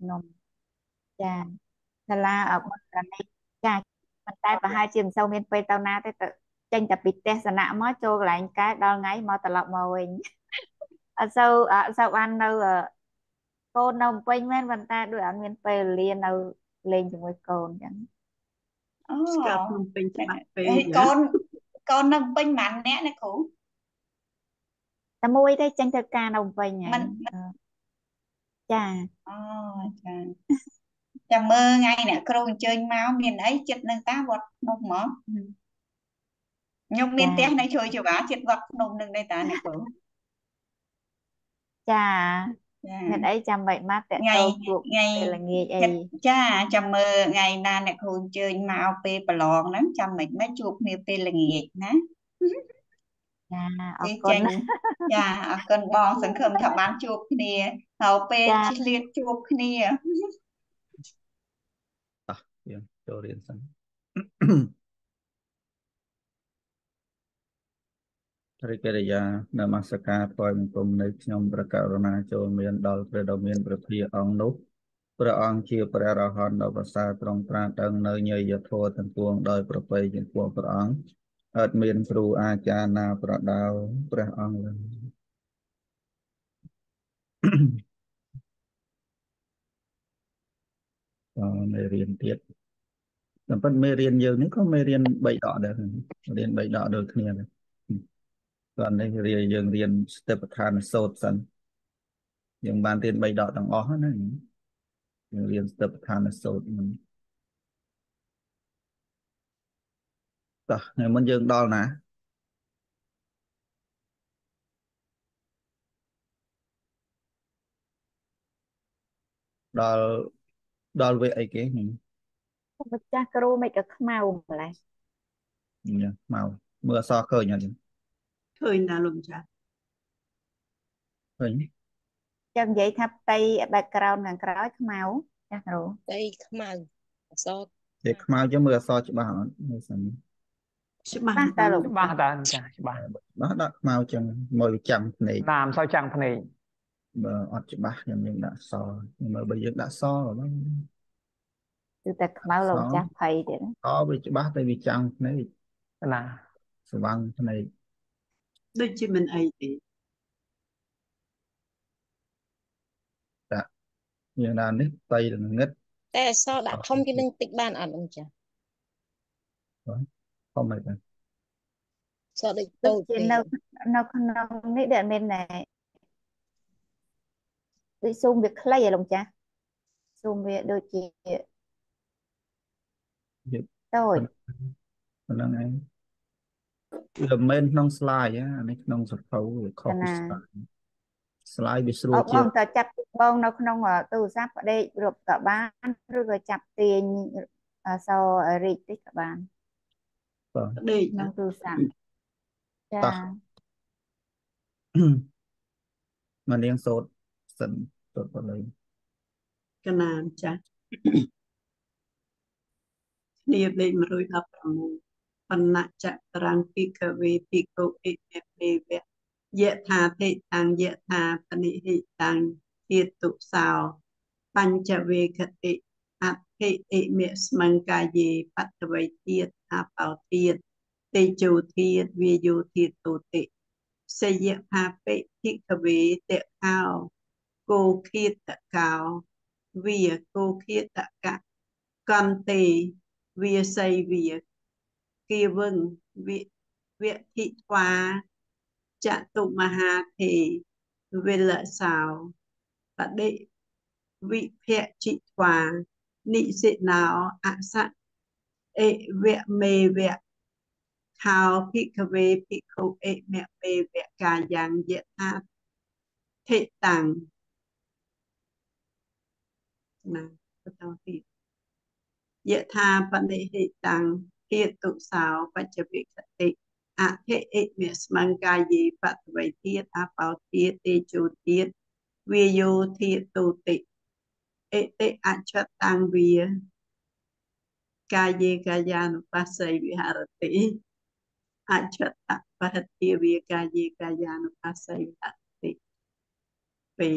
ភ្នំចាសាលាអបុត្តរនីចាប៉ុន្តែប្រហែលជាមិនសូវមានពេលទៅណាទេទៅចេញតែពីទេសនៈមកចូលកន្លែងកែដល់ថ្ងៃមកត្រឡប់មកវិញអត់សូវអត់សូវបាននៅកូននៅពេញមែនប៉ុន្តែដូចអត់មានពេលវេលានៅលេងជាមួយកូនចឹងអូស្កាត់ភ្នំពេញច្បាស់ពេកកូនកូននៅពេញប៉ុន្មានអ្នកណាគ្រូតែមួយទេចេញទៅការនៅពេញហ្នឹង ចាអូចាចាំមើលថ្ងៃអ្នកគ្រូអញ្ជើញមកមានអីចិត្តនឹងតាវត្តភ្នំហ្មងខ្ញុំមានផ្ទះនៅជួយចវាចិត្តវត្តភ្នំនឹងដែរតាអ្នកគ្រូចាមានអីចាំបាច់មកតេតទៅជួបថ្ងៃល្ងាចអីចាចាំមើលថ្ងៃណាអ្នកគ្រូអញ្ជើញមកពេលប្រឡងហ្នឹងចាំមិនមិនជួបគ្នាពេលល្ងាចណា ចាអរគុណចាអរគុណបងសង្ឃឹមថាបានជួបគ្នាហើយពេលឆ្លៀតជួបគ្នាតោះយើងចូលរៀនសិនព្រះកិរិយានមស្ការថ្វាយបង្គំនៃខ្ញុំព្រះករុណាចូលមានដល់ព្រះដ៏មានព្រះភិយអង្គនោះព្រះអង្គជាព្រះរហន្តដ៏ប្រសើរត្រង់ត្រាស់ដឹងនៅញយធម៌ទាំងពួងដោយប្រពៃចំពោះព្រះអង្គ អត់មានគ្រូអាចារ្យណាប្រដៅព្រះអង្គឡើយអឺមេរៀនទៀតតែប៉ុន្តែមេរៀនយើងនេះក៏មេរៀន3ដកដែររៀន3ដកដូចគ្នាដែរគាត់នេះរៀនយើងរៀនស្ទេបឋានសូត្រសិនយើងបានរៀន3ដកទាំងអស់ណាយើងរៀនស្ទេបឋានសូត្រហ្នឹង តោះថ្ងៃមុនយើងដល់ណាដល់ដល់វគ្គអីគេខ្ញុំម្ចាស់គ្រូមិនក៏ខ្មៅម្លេះញ៉ាខ្មៅមើលអសឃើញអត់ឃើញណាលោកម្ចាស់ឃើញចាំនិយាយថាផ្ទៃ background ខាងក្រោយខ្មៅចាស់គ្រូផ្ទៃខ្មៅអសតែខ្មៅចាំមើលអសច្បាស់អត់មើលសិន ច្បាស់តើលោកច្បាស់តើចាច្បាស់ច្បាស់ដាក់ខ្មៅចឹងមើលចាំងភ្នែកតាមសោចាំងភ្នែកបើអត់ច្បាស់ខ្ញុំយើងដាក់សមើលបើយើងដាក់សហ្នឹងគឺតែខ្មៅលោកចាស់ភ័យទៀតអវាច្បាស់តែវាចាំងភ្នែកណាស្វាំងភ្នែកដូចជាមិនអីទេតាយើងដល់នេះតៃល្ងឹតតែអសដាក់ធំជាងនឹងតិចបានអត់អញ្ចឹង ធំហើយតាសដូចតូចនៅនៅក្នុងនេះដែលមានតែដូចស៊ូមវាខ្លីហ៎លោកចាស់ស៊ូមវាដូចជាតូចប៉ុណ្ណឹងឯងវាមិនមែនក្នុង slide អានេះក្នុងសភៅវាខុសពី slide slide វាស្រួលជាងបងតើចាប់បងនៅក្នុងទូរស័ព្ទផ្ដេករົບក៏បានឬក៏ចាប់ទាញសរីកតិចក៏បានបាទ ដេកក្នុងទូរស័ព្ទចាមកនាងសូត្រសិនសូត្របល័យកណាមចាស់គ្នាលេខ116បណ្ណចក្រាំងភិក្ខវេភិក្ខុអិមេពេវៈយៈថាធិតាំងយៈថាបនិហិតាំងជាតុសោបញ្ចវេខតិ អភិអិមេស្មង្កាយេបតវៃធាតអបោធាតតេជោធាតវាយោធាតទុតិសយៈផាបិភិក្ខវេតកោគោឃាតកោវាគោឃាតកៈកន្ទេវាសីវាគាវឹងវិវិធិថ្វាចតុមហាធេវិលសោបដិវិភៈជិថ្វា និសិណោអសៈអេវៈមេវៈខោភិក្ខវេភិក្ខុអេមៈមេវៈកាយ៉ាងយថាធិតាំងណាបន្តទៀតយថាបនិហិតាំងហេតុសោបច្ចវិគតិអធិអិមេស្មង្កាយេបតវៃធាតអបោធាតទេជោធាតវាយោធាតទុតិ អិតិអច្ឆតាំងវាកាយេកាយានុបស្ស័យវិហរតិអច្ឆតបហតិវាកាយេកាយានុបស្ស័យវិហរតិពេ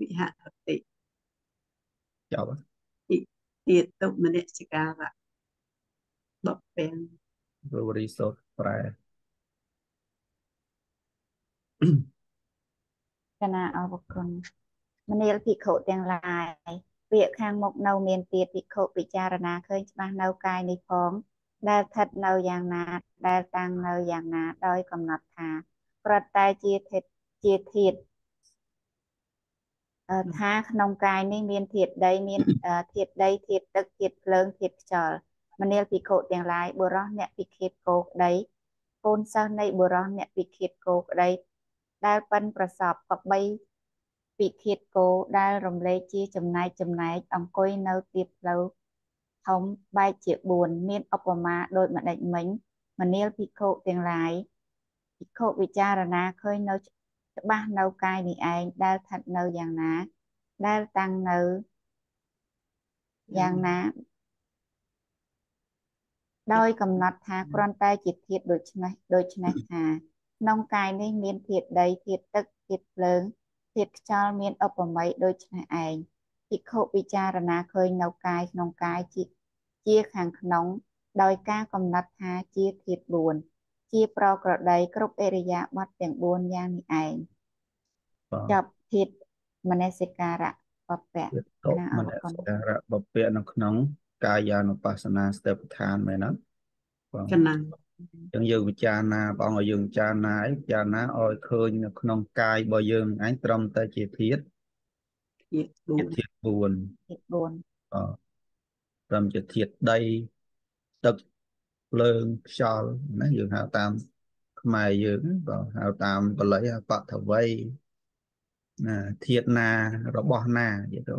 វិហរតិចប់ធាតុមនសិការៈបពាំងព្រោះរីសូតប្រែកណាអរគុណ មនាលភិក្ខុទាំងឡាយពាក្យខាងមុខនៅមានទៀតភិក្ខុពិចារណាឃើញច្បាស់នៅកាយនេះផងដែលស្ថិតនៅយ៉ាងណាដែលតាំងនៅយ៉ាងណាដោយកំណត់ថាប្រតតែជាធាតុជាធាតុអឺថាក្នុងកាយនេះមានធាតុដីមានអឺធាតុដីធាតុទឹកធាតុភ្លើងធាតុខ្យល់មនាលភិក្ខុទាំងឡាយបុរសអ្នកពិឃាតគោក្តីកូនសិស្សនៃបុរសអ្នកពិឃាតគោក្តីដែលប៉ិនប្រសពកបី ពិឃាតគោដែលរំលែកជាចំណែកចំណែកអង្គុយនៅទីផ្លូវធំបែកជា4មានឧបមាដូចម្ដេចមិញមនាលភិក្ខុទាំងឡាយភិក្ខុវិចារណាឃើញនៅច្បាស់នៅកាយនេះឯងដែលស្ថិតនៅយ៉ាងណា ដែលតាំងនៅយ៉ាងណា ដោយកំណត់ថាគ្រាន់តែជាធាតុដូចនេះដូចនេះថាក្នុងកាយនេះមានធាតុដីធាតុទឹកធាតុភ្លើង ធាតុខ្យល់មានឧបមាដូចនេះឯងភិក្ខុពិចារណាឃើញនៅកាយក្នុងកាយជាជាខាងក្នុង ដោយការកំណត់ថាជាធាតុ4ជាប្រក្រតីគ្រប់អរិយាបថទាំង4យ៉ាងនេះឯងបាទចប់ធាតុមនសិការៈបពៈទៀតតុណាមអនរគុណសិការៈបព្វៈនៅក្នុង កាយានុបស្សនាស្ទេបដ្ឋានមែនណាបាទកណាអញ្ចឹងយើងពិចារណាព្រះអង្គឲ្យយើងពិចារណាអីពិចារណាឲ្យឃើញនៅក្នុងកាយរបស់យើងឯងត្រឹមតែជាធាតុធាតុជាធាតុ4ធាតុ4បាទត្រឹមជាធាតុដីទឹកភ្លើងខ្យល់ណាយើងហៅតាម ខ្មែរយើងបាទហៅតាមបាលីហៅបតវ័យណាធាតុណារបស់ណាយល់ទៅ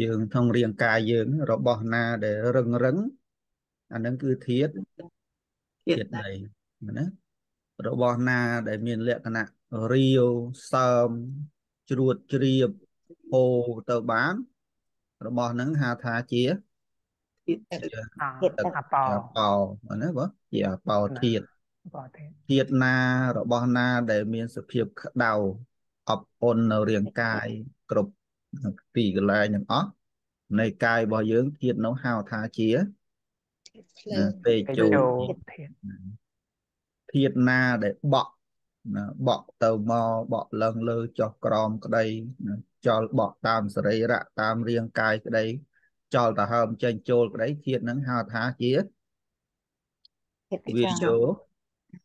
យើងក្នុងរាងកាយយើង របស់ណាដែលរឹងរឹងអានឹងគឺធាតុ ធាធាតុតុដីដីណារបស់ណាដែលមានលក្ខណៈរាវសើមជ្រួតជ្រាបហូរទៅបាន របស់ហ្នឹងហៅថាជាធាតុជាអធាតុទឹកអបោអបោណាបើជាអបោធាតុអបោទេធាតុណារបស់ណាដែលមានសភាពក្តៅអបអន់នៅរាងកាយគ្រប់ពីកន្លែងទាំងអស់នៃកាយរបស់យើងធាតុនោះហៅថាជា ភ្លើងពេកគេជោចូលធាតធាតុណាដែលបក់ណាបក់ទៅមកបក់ឡើងលើចុះក្រោមក្តីណាចោលបក់តាមសរីរៈតាមរាងកាយក្តីចោលទៅហើមចេញចូលក្តីធាតុហ្នឹងហៅថាជាធាតុខ្វាយល់យោ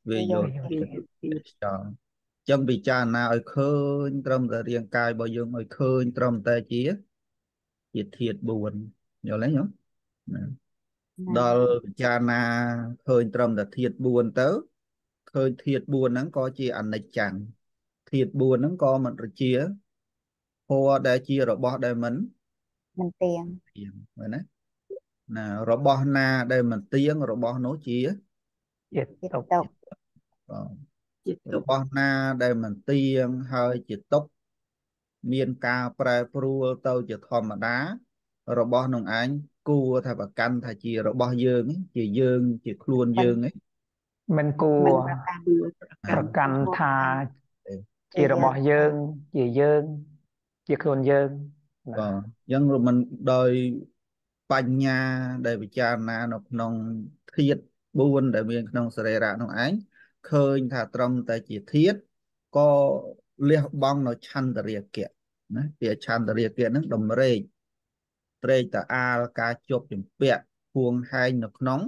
វាយោវាយោធាតុខ្យល់ចឹងពិចារណាឲ្យឃើញ ត្រឹមតែរាងកាយរបស់យើងឲ្យឃើញ ត្រឹមតែជាជាធាតុ4យល់ទេញោមណា ដល់ពិចារណាឃើញត្រឹមតែធាតុ4ទៅឃើញធាតុ4ហ្នឹងក៏ជាអនិច្ចំធាតុ4ហ្នឹងក៏មិនជាពណ៌ដែលជារបស់ដែលមិនមិនទៀងទៀងមែនទេណារបស់ណាដែលមិនទៀងរបស់នោះជាជាធាតុតុកតុកបាទជាទុរករបស់ណាដែលមិនទៀងហើយជាទុកមានការប្រែប្រួលទៅជាធម្មតារបស់នោះឯង គួរថាប្រកាន់ថាជារបស់យើងឯងជាយើងជាខ្លួនយើងឯងមិនគួមិនរប្រកាន់គឺប្រប្រកាន់ថាទេជារបស់យើងជាយើងជាខ្លួនយើងណាបាទអញ្ចឹងមិនដោយបញ្ញាដែលពិចារណានៅក្នុងធាតុ4ដែលមានក្នុងសរីរៈនោះឯងឃើញថាត្រឹមតែជាធាតុក៏លះបង់នៅឆន្ទរាគៈណាពាក្យឆន្ទរាគៈហ្នឹងតម្រេក ត្រេកតាអាលការជប់ជំពាក់ហួងហែងនៅក្នុង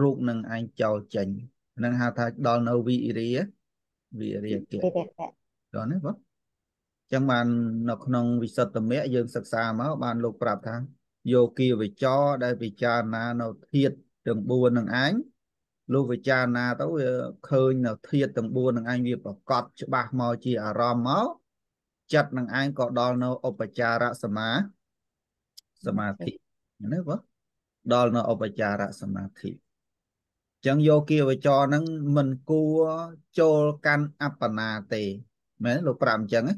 រូបនឹងឯងចោលចេញហ្នឹងហៅថាដល់នៅវិរិយវិរិយគៈវិរៈដល់នេះបងចឹងបាននៅក្នុងវិសុទ្ធមគ្គយើងសិក្សាមកបានលោកប្រាប់ថាយោគីវិចរដែលពិចារណានៅធាតុទាំង4នឹងឯងលោកពិចារណាទៅវាឃើញនៅធាតុទាំង4នឹងឯងវាប្រកបច្បាស់មកជាអារម្មណ៍មកចិត្តនឹងឯងក៏ដល់នៅឧបចារសមា សមាធិណាបងដល់នៅឧបចារសមាធិចឹងយោគីវិចរហ្នឹងមិនគួរចូលកាន់អបបនាទេមែនទេលោកប្រាប់អញ្ចឹងណា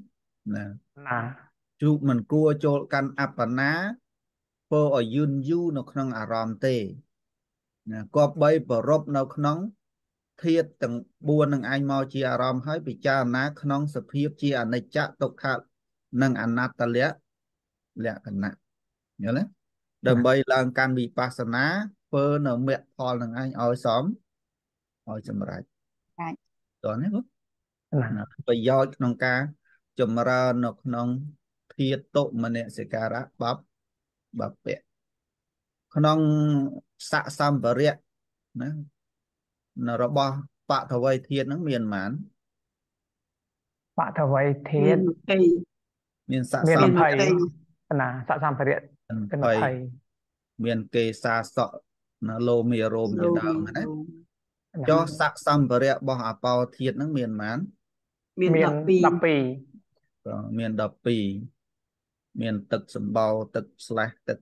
ណាណាជូកមិនគួរចូលកាន់អបបនាធ្វើឲ្យយឺនយូរនៅក្នុងអារម្មណ៍ទេណាគប្បីប្ររពនៅក្នុងធាតទាំង4នឹងឯងមកជាអារម្មណ៍ហើយពិចារណាក្នុងសភាពជាអនិច្ចទុក្ខនិងអនត្តលៈលក្ខណៈ យល់ទេដើម្បីឡើងកាន់វិបស្សនាធ្វើនៅមគ្គផលនឹងឯងឲ្យសមឲ្យសម្រេចអាចតោះនេះបងណាប្រយោជន៍ក្នុងការចម្រើននៅក្នុងធាតុមនសិការៈបបបពៈក្នុងស័កសម្ភារៈណានៅរបស់បតវ័យធាតុហ្នឹងមានប៉ុន្មានបតវ័យធាមានត20មានស័កមានសម្ភារៈ20ណាស័កសម្ភារៈ គឺ20មានគេសាសក់ណាលោមីរោមជាដើមណា20ចុះស័កសម្ភារៈរបស់អបោធាតុហ្នឹងមានប៉ុន្មានមានមាន12 12ក៏មាន12មានទឹកសម្បោរទឹកស្លេះទឹក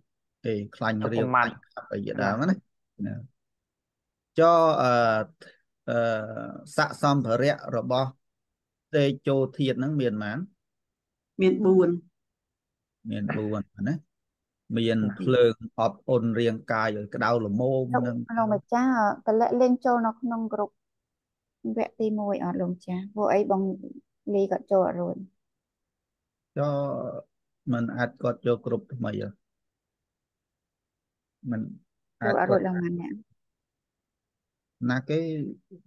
អីខ្លាញ់ទឹករាវប្រមាខ្លាណញ់ខាប់អីជាដើមណាណាចុះអឺអឺស័កសម្ភារៈរបស់តេជោធាតុហ្នឹងមានប៉ុន្មានមាន4មាន4ណា មានភ្លើងអបអុនរាងកាយឲ្យក្តៅល្មម លោក នឹង លោកម្ចាស់តលាក់លេងចូលនៅក្នុងក្រុមវគ្គទី1អត់លោកម្ចាស់ព្រោះអីបងលីក៏ចូលអត់រួច ចុះมันអាចគាត់ចូលគ្រប់ថ្មីហ៎มัน ចូល អាច អត់ គា រួច ត់ ឡើងម៉ានអ្នក ណាគេ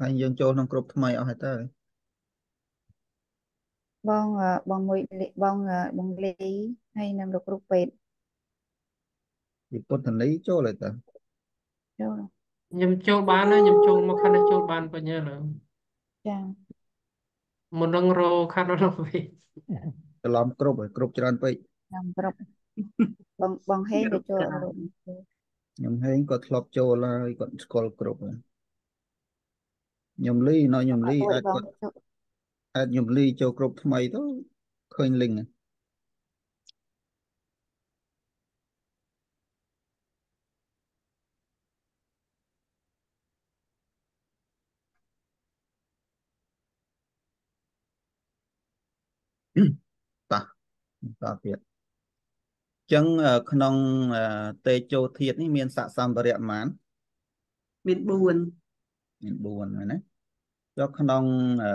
ហើយយើងចូលក្នុងគ្រប់ថ្មីអស់ហើយទៅ បងអឺបងមួយលីបងអឺបងលីហើយនឹងលោកគ្រូពេទ្យ ពីពុទ្ធនីចូលហើយទៅចូលខ្ញុំចូលបានណាខ្ញុំចូលមកខាងនេះចូលបានបញ្ញាឡើយចាមុននឹងរកខាងនោះវិញច្រឡំគ្រប់ហើយគ្រប់ច្រើនពេកតាមគ្រប់បងបងហេងក៏ចូលអត់រួចខ្ញុំហេងក៏ធ្លាប់ចូលហើយគាត់ស្គាល់គ្រប់ហើយខ្ញុំលីនៅខ្ញុំលីអអាត់ចរួចបងគាត់ចូលអាចខ្ញុំលីចូលគ្រប់ថ្មីទៅឃើញលីងហើយតោះ តោះទៀតអញ្ចឹងអឺក្នុងអឺតេជោធាតុនេះមានស័កសម្ភារៈប៉ុន្មានមាន4មាន4ហើយណាចុះក្នុងអឺ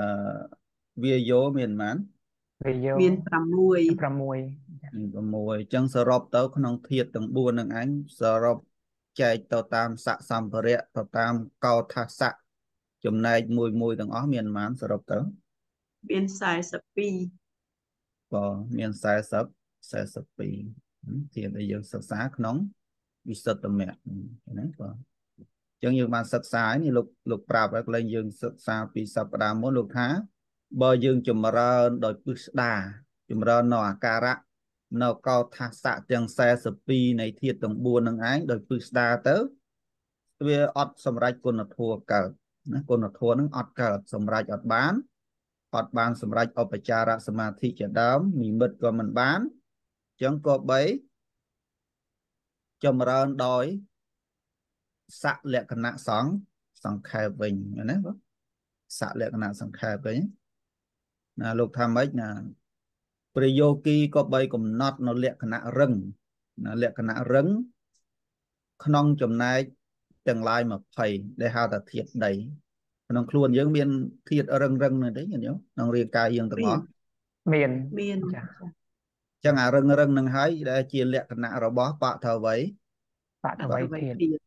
វាយោមានប៉ុន្មានវាយោមាន6 6មាន6អញ្ចឹងសរុបទៅ ក្នុងធាតុទាំង4នឹងឯងសរុបចែកទៅតាមស័កសម្ភារៈទៅតាមកោថាស័កចំណែកមួយមួយទាំងអស់មានប៉ុន្មានសរុបទៅមាន42 ក៏មាន40 42ធាតុដែលយើងសិក្សាក្នុងវិសុទ្ធមគ្គណាក៏អញ្ចឹងយើងបានសិក្សាហើយនេះលោកលោកប្រាប់ហើយកន្លែងយើងសិក្សាពីសប្តាហ៍មុនលោកថាបើយើងចម្រើនដោយពឹស្ដាចម្រើននៅអាការៈនៅកោថាស័កទាំង42នៃធាតុទាំង4នឹងឯងដោយពឹស្ដាទៅវាអត់សម្រេចគុណធម៌កើតណាគុណធម៌នឹងអត់កើតសម្រេចអត់បាន អត់បានសម្រេចឧបចារសមាធិជាដើមនិមិត្តក៏មិនបានអញ្ចឹងក៏បីចម្រើនដោយស័កលក្ខណៈសង្ឃសង្ខេបវិញណាបងស័កលក្ខណៈសង្ខេបវិញណាលោកថាម៉េចណាប្រយោគីក៏បីកំណត់នៅលក្ខណៈរឹងណាលក្ខណៈរឹងក្នុងចំណែកទាំងឡាយ20ដែលហៅថាធាតុដី ក្នុងខ្លួនយើងមានធាតុរឹងរឹងនោះទេញាតិញោមក្នុងរាងកាយយើងទាំងអស់មានមានចាអញ្ចឹងអារឹងរឹងនឹងហើយដែលជាលក្ខណៈរបស់បតវ័យបតវ័យធាតទៀត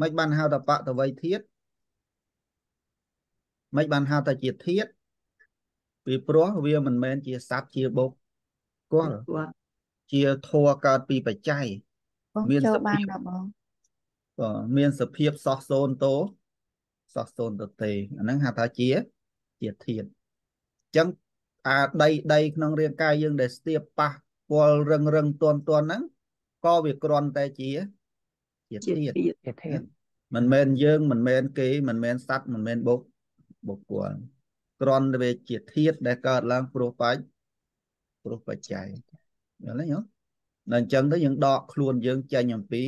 មិនបានហៅថាបតវ័យធាតុមិនបានហៅថាជាធាតុពីព្រោះវាមិនមែនជាសត្វជាបុគ្គលគាត់ជាធัวកើតពីបច្ច័យបងមានចូលសភាពបានដល់បងក៏មានសភាពសោះសូនតោ សោះសូនតទេអាហ្នឹងហៅថាជាជាធាតុអញ្ចឹងអាដីដីក្នុងរាងកាយយើងដែលស្ទាបប៉ះពាល់រឹងរឹងទន់ទន់ហ្នឹងក៏វាគ្រាន់តែជាជាជាធាតុទៀតជាធាតមិនមែនយើងមិនមែនគេមិនមែនសត្វមិនមែនបុកបុគ្គលគ្រាន់តែវាជាធាតុដែលកើតឡើងព្រោះបាច់ព្រោះបច្ច័យយល់ទេញោមដល់អញ្ចឹងទៅយើងដកខ្លួនយើងចេញអំពី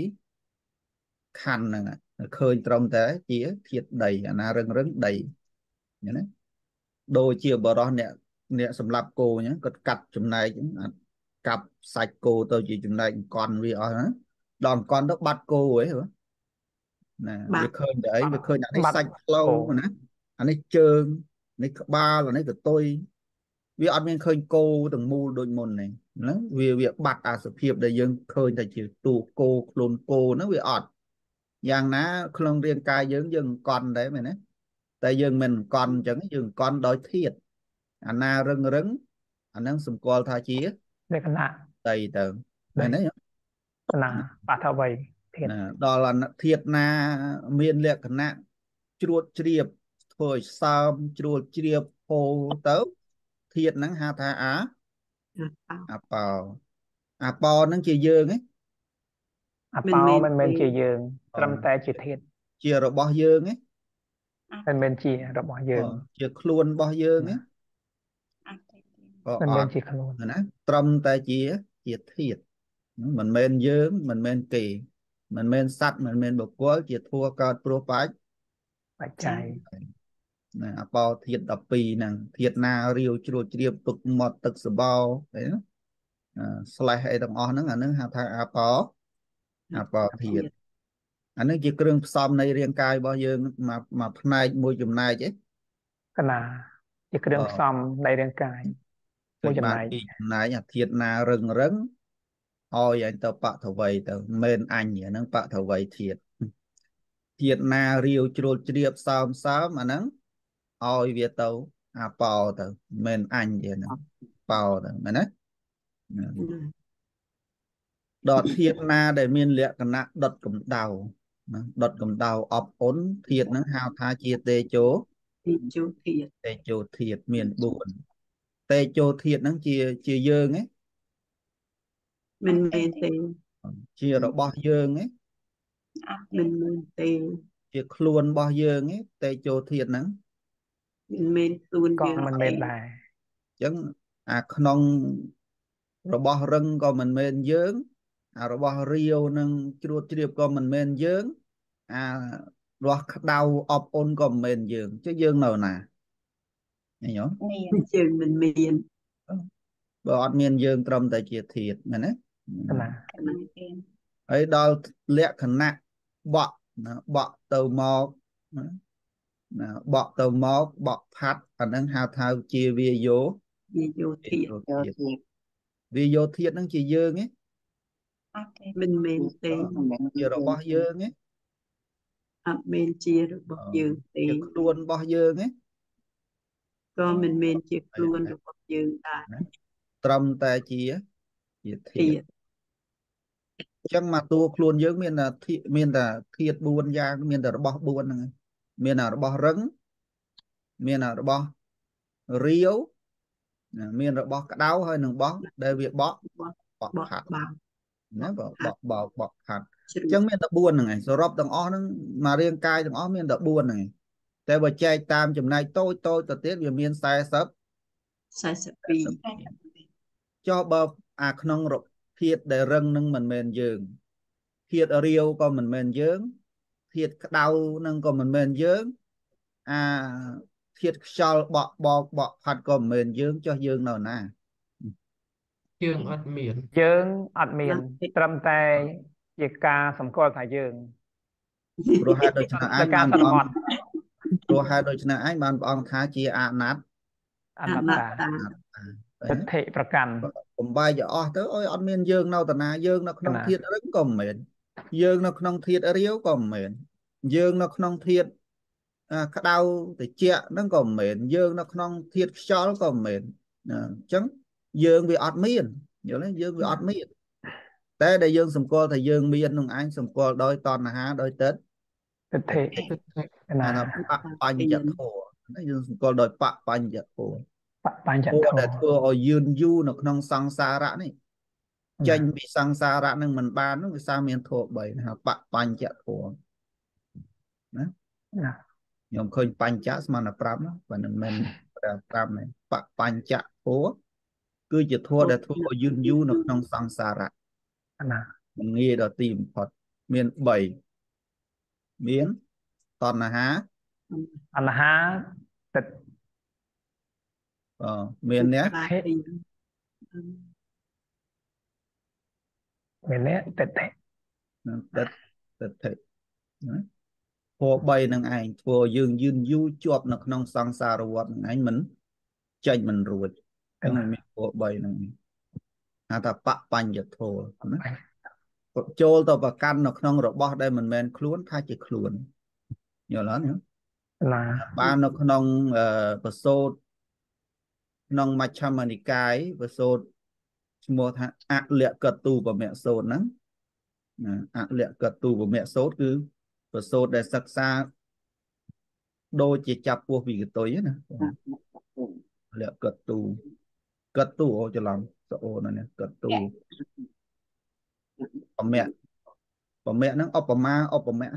ខណ្ឌហ្នឹងហើយ ឃើញត្រឹមតែជាធាតុដីអាណារឹងរឹងដីឃើញទេដូចជាបរោះអ្នកអ្នកសម្លាប់គោអញ្ចឹងគាត់កាត់ចំណែកអញ្ចឹងអាកាប់សាច់គោទៅជាចំណែកអង្គន់វាអស់ណាដល់អង្គន់ទៅបាត់គោហ៎ហ៎ណាវាឃើញតែអីវាឃើញអានេះសាច់ផ្លូវណាអានេះជើងនេះក្បាលអានេះកតុយវាអត់មានឃើញគោទាំងមូលដូចមុនទេហ្នឹងវាវាបាត់អាសភាពដែលយើងឃើញតែជាទូគោខ្លួនគោហ្នឹងវាអត់ យ៉ាងណា ក្នុងរាងកាយយើងយើងកន់ដែរមែនទេតែយើងមិនកន់អញ្ចឹងយើងកន់ដោយធាតអាណារឹងរឹងអាហ្នឹងសម្គាល់ថាជាលក្ខណៈដីទៅមែនទេកណាបាត់អ្វីធាតណាដល់អាធាតណាមានលក្ខណៈជ្រួតជ្រាបធ្វើឲ្យសើមជ្រួតជ្រាបហូរទៅធាតហ្នឹងហៅថាអាអាប៉ោអាប៉ោអាប៉ោហ្នឹងជាយើងឯងអាមិនប៉ោមែនមិនមែនទេជាយើងអ ត្រឹមតែជាធាតជារបស់យើងឯងមិនមែនជារបស់យើងជាខ្លួនរបស់យើងឯងក៏មិនអមែនត់ជាខ្លួនណាត្រឹមតែជាជាធាតមិនមែនយើងមិនមែនគេមិនមែនសត្វមិនមែនបុគ្គលជាធัวកើតព្រោះបាច់បច្ច័យណាអបោធាត12ហ្នឹងធាតណារាវជ្រួតជ្រាបទឹកមាត់ទឹកសបោអីណាអឺ slash អីទាំងអស់ហ្នឹងអាហ្នឹងហៅថាអបោអបោធាត អាហ្នឹងជាគ្រឿងផ្សំនៃរាងកាយរបស់យើងមកមកផ្នែកមួយចំណែកឯងកណាជាគ្រឿងអផ្សំនៃរាងកាយមួយចំណែកពីចំណែកអាធាតណារឹងរឹងឲ្យអញទៅបថវ័យទៅមិនអញអាហ្នឹងបថវ័យធាតធាតណារាវជ្រួតជ្រាបសើមសើមអាហ្នឹងឲ្យវាទៅអាប៉ោទៅមិនអញទេហ្នឹងប៉ោទៅមែនទេដល់ធាតណាដែលមានលក្ខណៈដុតកម្ដៅណា ដុតកម្ដៅអបអុនធាតហ្នឹងហៅថាជាតេជោទីជូធាតតេជោធាតមាន4តេជោធាតហ្នឹងជាជាយើងឯងមិនមែនទេជារបស់យើងឯងមិនមែនទេជាខ្លួនរបស់យើងឯងតេជោធាតហ្នឹងមិនមែនខ្លួនក៏យើងមិនមែនដែរអញ្ចឹងអាក្នុងរបស់រឹងក៏មិនមែនយើងអា របស់រាវនឹងជ្រួតជ្រាបក៏មិនមែនយើងអារបស់ក្តៅអបអុនក៏មិនមែនយើងចុះយើងនៅណាឃើញទេយើងមិនមានបើអត់មានយើងត្រឹមតែជាធាតមែនទេកណាហើយដល់លក្ខណៈបក់ណាបក់ទៅមកណាណាបក់ទៅមកបក់ផាត់អាហ្នឹងហៅថាជាវាយោវាយោធាតធាតវាយោធាតហ្នឹងជាយើងឯង មិនមែនទេជារបស់យើងឯងអត់មែនជារបស់យើងទេជាខ្លួនរបស់យើងឯងក៏មិនមែនជាខ្លួនរបស់យើងដែរត្រឹមតែជាជាធាធាតតអញ្ចឹងមកតួខ្លួនយើងមានតែធាតុមានតែធាត4យ៉ាងមានតែរបស់4ហ្នឹងឯងមានតែរបស់រឹងមានតែរបស់រាវណាមានរបស់ក្តៅហើយនឹងរបស់ដែលវាបក់បោះបក់បោះផាត់បាំ ណាបបក់បោកបក់ផាត់ជ្រអញ្ចឹងមានតែ4ហ្នឹងឯងសរុបទាំងអស់ហ្នឹងមករាងកាយទាំងអស់មានតែ4ហ្នឹងឯងតែបើចែកតាមចំណែកតូចតូចទៅទៀតវាមាន40 42ចុះបើអាក្នុងរធាតដែលរឹងនឹងមិនមែនយើងធាតរាវក៏មិនមែនយើងធាតក្តៅនឹងក៏មិនមែនយើងអាធាតខ្យល់បក់បោកបក់ផាត់ក៏មិនមែនយើងចុះយើងនៅណា យើងអត់មាន យើងអត់មាន ត្រឹមតែជាការសម្គាល់ថាយើងព្រោះហេតុដូច្នេះឯតែងកាបារនសព្រះន្មអង្គត់ព្រោះហេតុដូច្នេះឯងបានព្រះអង្គថាជាអនត្តអអននត្ត្តាតាទិដ្ឋិប្រកាន់បំបាយឲ្យអស់ទៅអើយអត់មានយើងនៅតាណាយើងនៅក្នុងកណាធាតរឹងក៏មិនមែនយើងនៅក្នុងធាតរាវក៏មិនមែនយើងនៅក្នុងធាតអាក្តៅត្រជាក់ហ្នឹងក៏មិនមែនយើងនៅក្នុងធាតខ្យល់ក៏មិនមែនណាអញ្ចឹង យើងវាអត់មានយល់ទេយើងវាអត់មានតែដែលយើងសម្គាល់ថាយើងមាននឹងឯងសម្គាល់ដោយតណ្ហាដោយទឹកទិដ្ឋិទិដ្ឋិកណាអាថាបបញ្ញធម៌ណាយើងសម្គាល់ដោយបបញ្ញធម៌បបញ្ចធម៌ធម៌ដែលធ្វើឲ្យយឺនយូរនៅក្នុងសង្សារៈនេះចេញពីសង្សារៈនឹងមិនបាននោះវាសារមានធម៌3ណាបបញ្ញធម៌ណាខ្ញុំឃើញបញ្ចៈស្មើនឹង5ណាបើមិនមែន5នេះបបញ្ចៈធម៌ គឺជាធម៌ដែលធ្វើឲ្យយឺនយូរនៅក្នុងសង្សារៈណាមិនងាយដល់ទីបំផុតមាន3មានតណ្ហាអនហាទិដ្ឋអឺមានអ្នកបាទទីមានអ្នកទិដ្ឋិទឹកទឹកតិណាធម៌3នឹងឯងធ្វើឲ្យយើងយឺនយូរជាប់នៅក្នុងសង្សារវដ្តនឹងឯងមិនចេញមិនរួច ចឹងវាមានពួក3ហ្នឹងហៅថាបបញ្ញធោណាចូលទៅប្រកាន់នៅក្នុងរបស់ដែលមិនមែនខ្លួនថាជាខ្លួនយល់អត់ណាណាបាននៅក្នុងអឺបសោតក្នុងមជ្ឈមនិកាយបសោតឈ្មោះថាអលកទូបមៈសោតហ្នឹងណាអលកទូបមៈសោតគឺបសោតដែលសិក្សាដូចជាចាប់ពោះវិកតុយណាលកទូ កទូអូច្រឡំសអូននេះកទូបមៈបមៈហ្នឹងឧបមាឧបមៈ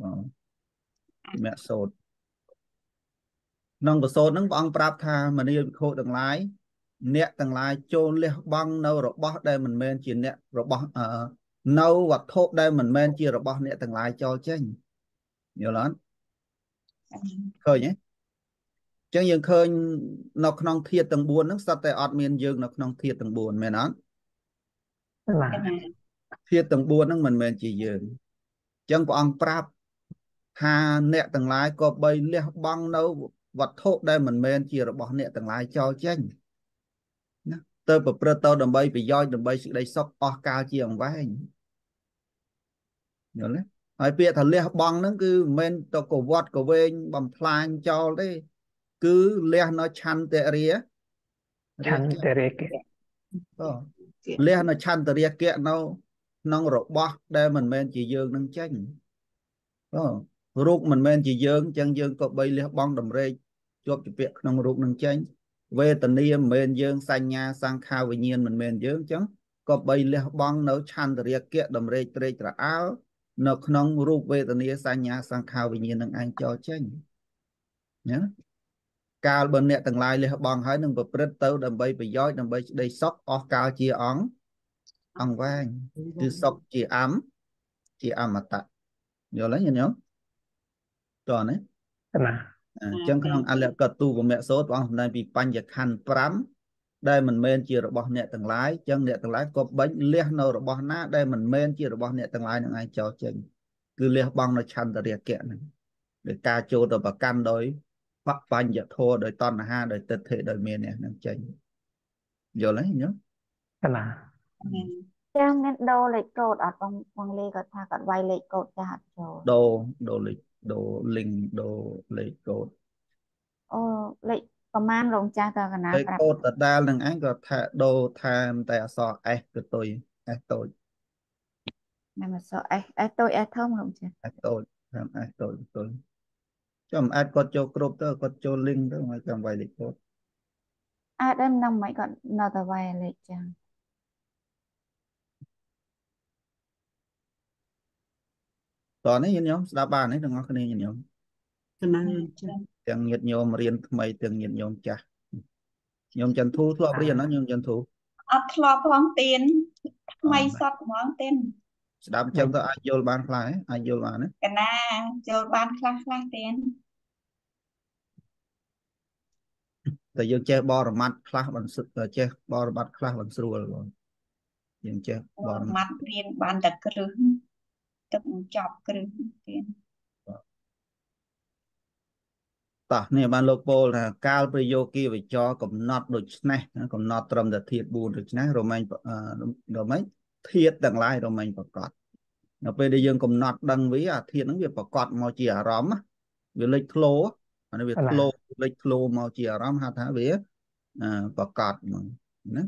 បងមៈសោតក្នុងបសោតហ្នឹងព្រះអង្គប្រាប់ថាមនីវិខុទាំងឡាយអ្នកទាំងឡាយចូលលះបង់នៅរបស់ដែលមិនមែនជាអ្នករបស់នៅវត្ថុដែលមិនមែនជារបស់អ្នកទាំងឡាយចោលចេញយល់អត់ឃើញទេ ចឹងយើងឃើញនៅក្នុងធាតុទាំង4ហ្នឹងសត្វតែអត់មានយើងនៅក្នុងធាតុទាំង4មែនអត់ណាធាតុទាំង4ហ្នឹងមិនមែនជាយើងចឹងព្រះអង្គប្រាប់ថាអ្នកទាំងឡាយក៏បីលះបង់នៅវត្ថុដែលមិនមែនជារបស់អ្នកទាំងឡាយចោលចេញណាទៅប្រព្រឹត្តទៅដើម្បីប្រយោជន៍ដើម្បីសេចក្តីសុខអស់កាលជាអង្វែងយល់ទេហើយពាក្យថាលះបង់ហ្នឹងគឺមិនមែនទៅកវត្តកវែងបំផ្លាញចោលទេ គឺលះនៅឆន្ទរិយឆន្ទរិកៈក៏លះនៅឆន្ទរិយកៈនៅក្នុងរបស់ ដែលមិនមែនជាយើងនឹងចេញក៏រូបមិនមែនជាយើងអញ្ចឹងយើងក៏បីលះបង់តម្រេកជាប់ជាពាក់ក្នុងរូបនឹងចេញវេទនាមិនមែនយើងសញ្ញាសង្ខារវិញ្ញាណមិនមែនយើងអញ្ចឹងក៏បីលះបង់នៅឆន្ទរិយកៈតម្រេកត្រេកត្រអាលនៅក្នុងរូបវេទនាសញ្ញាសង្ខារវិញ្ញាណនឹងឯងចោលចេញណា កាលបើអ្នកទាំងឡាយលះបង់ហើយនឹងប្រព្រឹត្តទៅដើម្បីប្រយោជន៍ដើម្បីស្ដីសុខអស់កាលជាអង្គអង្គវែងគឺសុខជាអមជាអមតៈយល់ហើយញញោមតោះណាណាអញ្ចឹងក្នុងអលកទូបមៈសោតព្រះអង្គសម្ដែងពីបញ្ញខណ្ឌ5ដែលមិនមែនជារបស់អ្នកទាំងឡាយអញ្ចឹងអ្នកទាំងឡាយក៏បិញលះនៅរបស់ណាដែលមិនមែនជារបស់អ្នកទាំងឡាយនឹងឯងចោលចេញគឺលះបង់នៅឆន្ទរិយកៈហ្នឹងដោយការចូលទៅប្រកាន់ដោយ បបញ្ញធរដោយតណ្ហាដោយទិដ្ឋិដោយមាននេះនឹងចេញយល់ហើយញោមណាចាមានដូរលេខកូដអត់បងបងលីគាត់ថាគាត់វាយលេខកូដចាស់អត់ចូលដូរដូរលេខដូរ link ដូរលេខកូដអូលេខប្រហែលរងចាស់តើកណាលេខប្រាប់កូដដដែលនឹងឯងក៏ថាដូរថែមតែអក្សរ S ទៅទុយ S តូចណាមកសអេសអេសតូចអេសធំរងចាស់ S តូចថែម S តូចទៅទុយ ចាំអាចគាត់ចូលគ្រប់ទៅគាត់ចូល link ទៅហើយចាំវាយលេខកូដអាចដល់នឹងមិនគាត់នៅតែវាយលេខចឹងតោះនេះញាតិញោមស្ដាប់បានទេទាំងអស់គ្នាញាតិញោមកណាចា៎ទាំងញាតិញោមរៀនថ្មីទាំងញាតិញោមចាស់ញោមចន្ទធូធ្លាប់រៀនណាញោមចន្ទធូអត់ធ្លាប់ផងទៀនថ្មីសតហ្មងទៀន ស្ដាប់អញ្ចឹងទៅអាចយល់បានខ្លះហ៎អាចយល់បានណាកណាចូលបានខ្លះខ្លះទៀនតែយើងចេះបរមត្តខ្លះបានសឹកចេះបរមត្តខ្លះបានស្រួលបងយើងចេះបរមត្តម៉ាត់រៀនបានតែគ្រឹះទឹកមិនចប់គ្រឹះទៀនតោះនេះបានលោកពោលថាកាលប្រយោគីវិចរកំណត់ដូចនេះណាកំណត់ត្រឹមតែធាត4ដូចនេះរមែងអឺរមែង ធាតទាំងឡាយរមែងប្រកបនៅពេលដែលយើងកំណត់ដឹងវាអាធាតហ្នឹងវាប្រកបមកជាអារម្មណ៍ណាវាលេចធ្លោអានេះវាធ្លោលេចធ្លោមកជាអារម្មណ៍ហៅថាវាអឺប្រកបហ្មងណា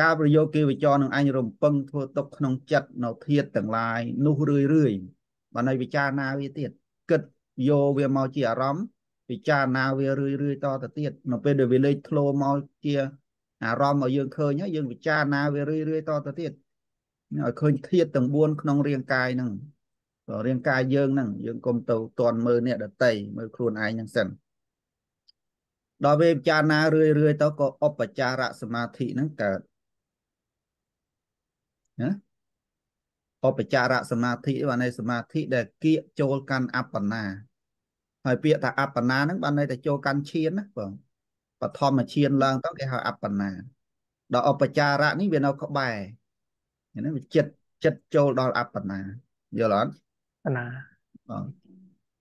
ការប្រយោគីវិចរនឹងអញរំពឹងធ្វើទុកក្នុងចិត្តនៅធាតទាំងឡាយនោះរឿយរឿយបានឲ្យពិចារណាវាទៀតគិតយកវាមកជាអារម្មណ៍ពិចារណាវារឿយរឿយតទៅទៀតនៅពេលដែលវាលេចធ្លោមកជាអារម្មណ៍ឲ្យយើងឃើញហើយយើងពិចារណាវារឿយរឿយតទៅទៀត ឲ្យឃើញធាតុទាំង4ក្នុងរាងកាយហ្នឹងក៏រាងកាយយើងហ្នឹងយើងកុំទៅតន់មើលអ្នកដតីមើលខ្លួនឯងហ្នឹងសិនដល់ពេលពិចារណារឿយរឿយទៅក៏ឧបចារសមាធិហ្នឹងកើតណាឧបចារសមាធិបានន័យសមាធិដែលគៀកចូលកាន់អបណាហើយពាក្យថាអបណាហ្នឹងបានន័យថាចូលកាន់ឈានណាបងបឋមឈានឡើងទៅគេហៅអបណាដល់ឧបចារៈនេះវានៅក្បែរ ហ្នឹងវាចិត្តចិត្តចូលដល់អបណាយល់អត់ណាបង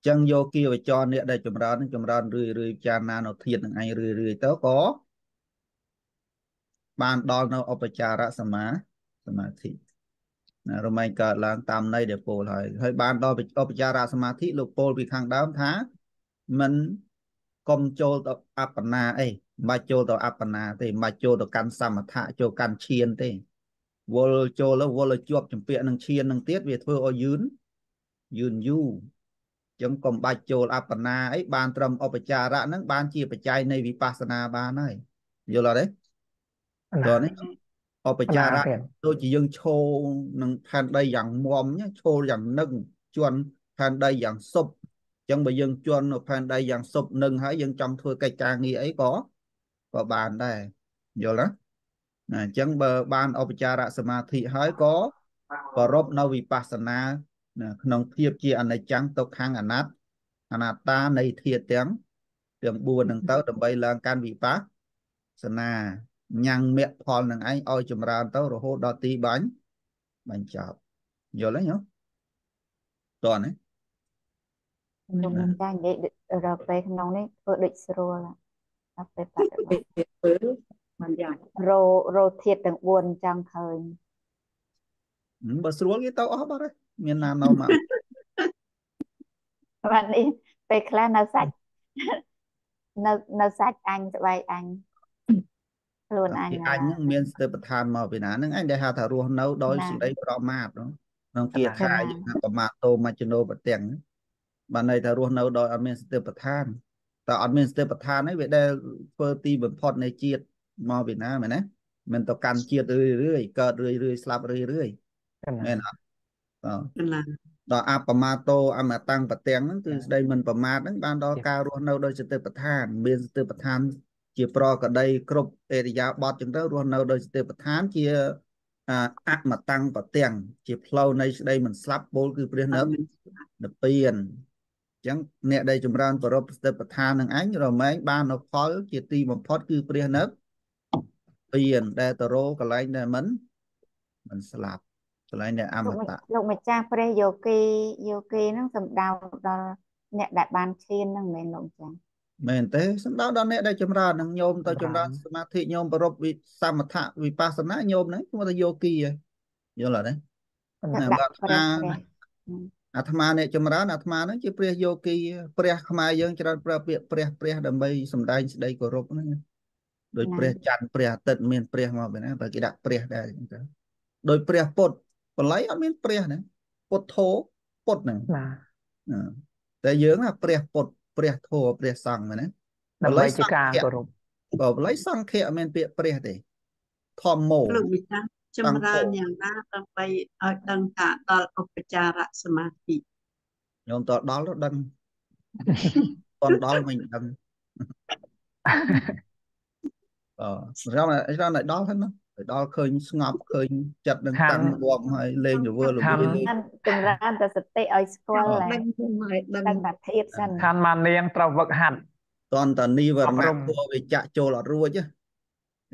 ចឹងយកគៀវចរអ្នកដែលចម្រើននឹងចម្រើនរឿយរឿយពិចារណានៅធាតនឹងឯងរឿយរឿយទៅក៏បានដល់នៅឧបចារសមាសមាធិណារមែងកើតឡើងតាមន័យដែលពោលហើយហើយបានដល់ឧបចារសមាធិលោកពោលពីខាងដើមថាមិនកុំចូលទៅអបណាអីមិនបាច់ចូលទៅអបណាទេមិនបាច់ចូលទៅកាន់សមថៈចូលកាន់ឈានទេ វល់ចូលទៅវល់ឲ្យជាប់ចម្ពាក់នឹងឈាននឹងទៀតវាធ្វើឲ្យយឺនយឺនយូរចឹងកុំបាច់ចូលអបណាអីបានត្រឹមឧបចារៈហ្នឹងបានជាបច្ច័យនៃវិបស្សនាបានហើយយល់អត់ទេតើនេះឧបចារៈដូចជាយើងឈោនឹងផែនដីយ៉ាងមុំឈោយ៉ាងនឹងជន់ផែនដីយ៉ាងសុបអញ្ចឹងបើយើងជន់នៅផែនដីយ៉ាងសុបនឹងហើយយើងចង់ធ្វើកិច្ចការងារអីក៏ក៏បានដែរយល់ទេ ណាអញ្ចឹងបើបានឧបចារៈសមាធិហើយក៏គោរពនៅវិបស្សនាក្នុងភាពជាអនិច្ចំទុក្ខំអនត្តាអនត្តានៃធាតុទាំងទាំង4ហ្នឹងទៅដើម្បីឡើងកាន់វិបស្សនាញ៉ាំងមគ្គផលនឹងឯងឲ្យចម្រើនទៅរហូតដល់ទីបាញ់បញ្ចប់យល់ទេញោមតើណាខ្ញុំមិនចាញ់និយាយរកពេលក្នុងនេះធ្វើដូចស្រួលដល់ពេលបដិបត្តិ ធ្វើមិនយ៉ាងរោរោធាតទាំង4ចង់ឃើញបើស្រួលគេទៅអស់បាត់ហើយមានណានៅមកបាទនេះពេលខ្លះនៅសាច់នៅនៅសាច់អញស្បែកអញខ្លួនអញអញហ្នឹងមានស្ទើរប្រធានមកពីណាហ្នឹងអញដែលហៅថារស់នៅដោយសេចក្តីប្រមាទក្នុងគាថាយើងថាប្រមាទតោមជ្ឈនោប្រទាំងបានន័យថារស់នៅដោយអត់មានស្ទើរប្រធានតើអត់មានស្ទើរប្រធានហ្នឹងវាដែលធ្វើទីបំផុតនៃជាតិ មកពីណាមែនទេមិនទៅកាន់ជាតិរឿយរឿយកើតរឿយរឿយស្លាប់រឿយរឿយមែនអត់ដល់អបមាតោអមតាំងប្រទាំងហ្នឹងគឺស្ដីមិនប្រមាទហ្នឹងបានដល់ការរស់នៅដោយសតិប្បដ្ឋាន មានសតិប្បដ្ឋាន ជាប្រកដីគ្រប់អេរិយាបថចឹងទៅរស់នៅដោយសតិប្បដ្ឋានជាអមតាំងប្រទាំងជាផ្លូវនៃស្ដីមិនស្លាប់ពោលគឺព្រះនៅនិព្វានអញ្ចឹងអ្នកដែលចម្រើនប្រពសតិប្បដ្ឋាននឹងអញរមែងបាននៅផលជាទីបំផុតគឺព្រះនៅពៀន ដែលតរោកន្លែងដែលមិនមិនស្លាប់កន្លែងដែលអមតៈលោកម្ចាស់ព្រះយោគីយោគីហ្នឹងសំដៅដល់អ្នកដែលបានឈានហ្នឹងមែនលោកម្ចាស់មែនទេសំដៅដល់អ្នកដែលចម្រើននឹងញោមទៅចម្រើនសមាធិញោមប្រពវិសមថៈវិបស្សនាញោមហ្នឹងគឺថាយោគីយល់អត់ទេអាត្មាអាត្មាអ្នកចម្រើនអាត្មាហ្នឹងជាព្រះយោគីព្រះខ្មែរយើងច្រើនប្រើពាក្យព្រះព្រះដើម្បីសម្ដែងស្ដីគោរពហ្នឹង ដោយព្រះច័ន្ទព្រះអាទិត្យមានព្រះមកពីណាបើគេដាក់ព្រះដែរអញ្ចឹងដោយព្រះពុទ្ធបល័យអត់មានព្រះហ្នឹងពុទ្ធោពុទ្ធហ្នឹងបាទតែយើងណាព្រះពុទ្ធព្រះធម៌ព្រះសង្ឃមែនទេដើម្បីជាការគោរពបើបល័យសង្ឃៈអត់មានពាក្យព្រះទេធម្មោលោកវិចារចម្រើនយ៉ាងណាដើម្បីឲ្យដឹងថាដល់ឧបចារសមាធិញោមតដល់ទៅដឹងតន់ដល់មិនដឹង អឺរំរំដល់ហ្នឹងណាទៅដល់ឃើញស្ងប់ឃើញចិត្តនឹងតាំងវំហើយលេងរវើលវាលេងចម្រើនតែសតិឲ្យស្គាល់ហើយដឹងតែធៀបសិនខានមកនាងត្រូវវឹកហាត់តនតានីវរណៈធัวវាចាក់ចូលអត់រួច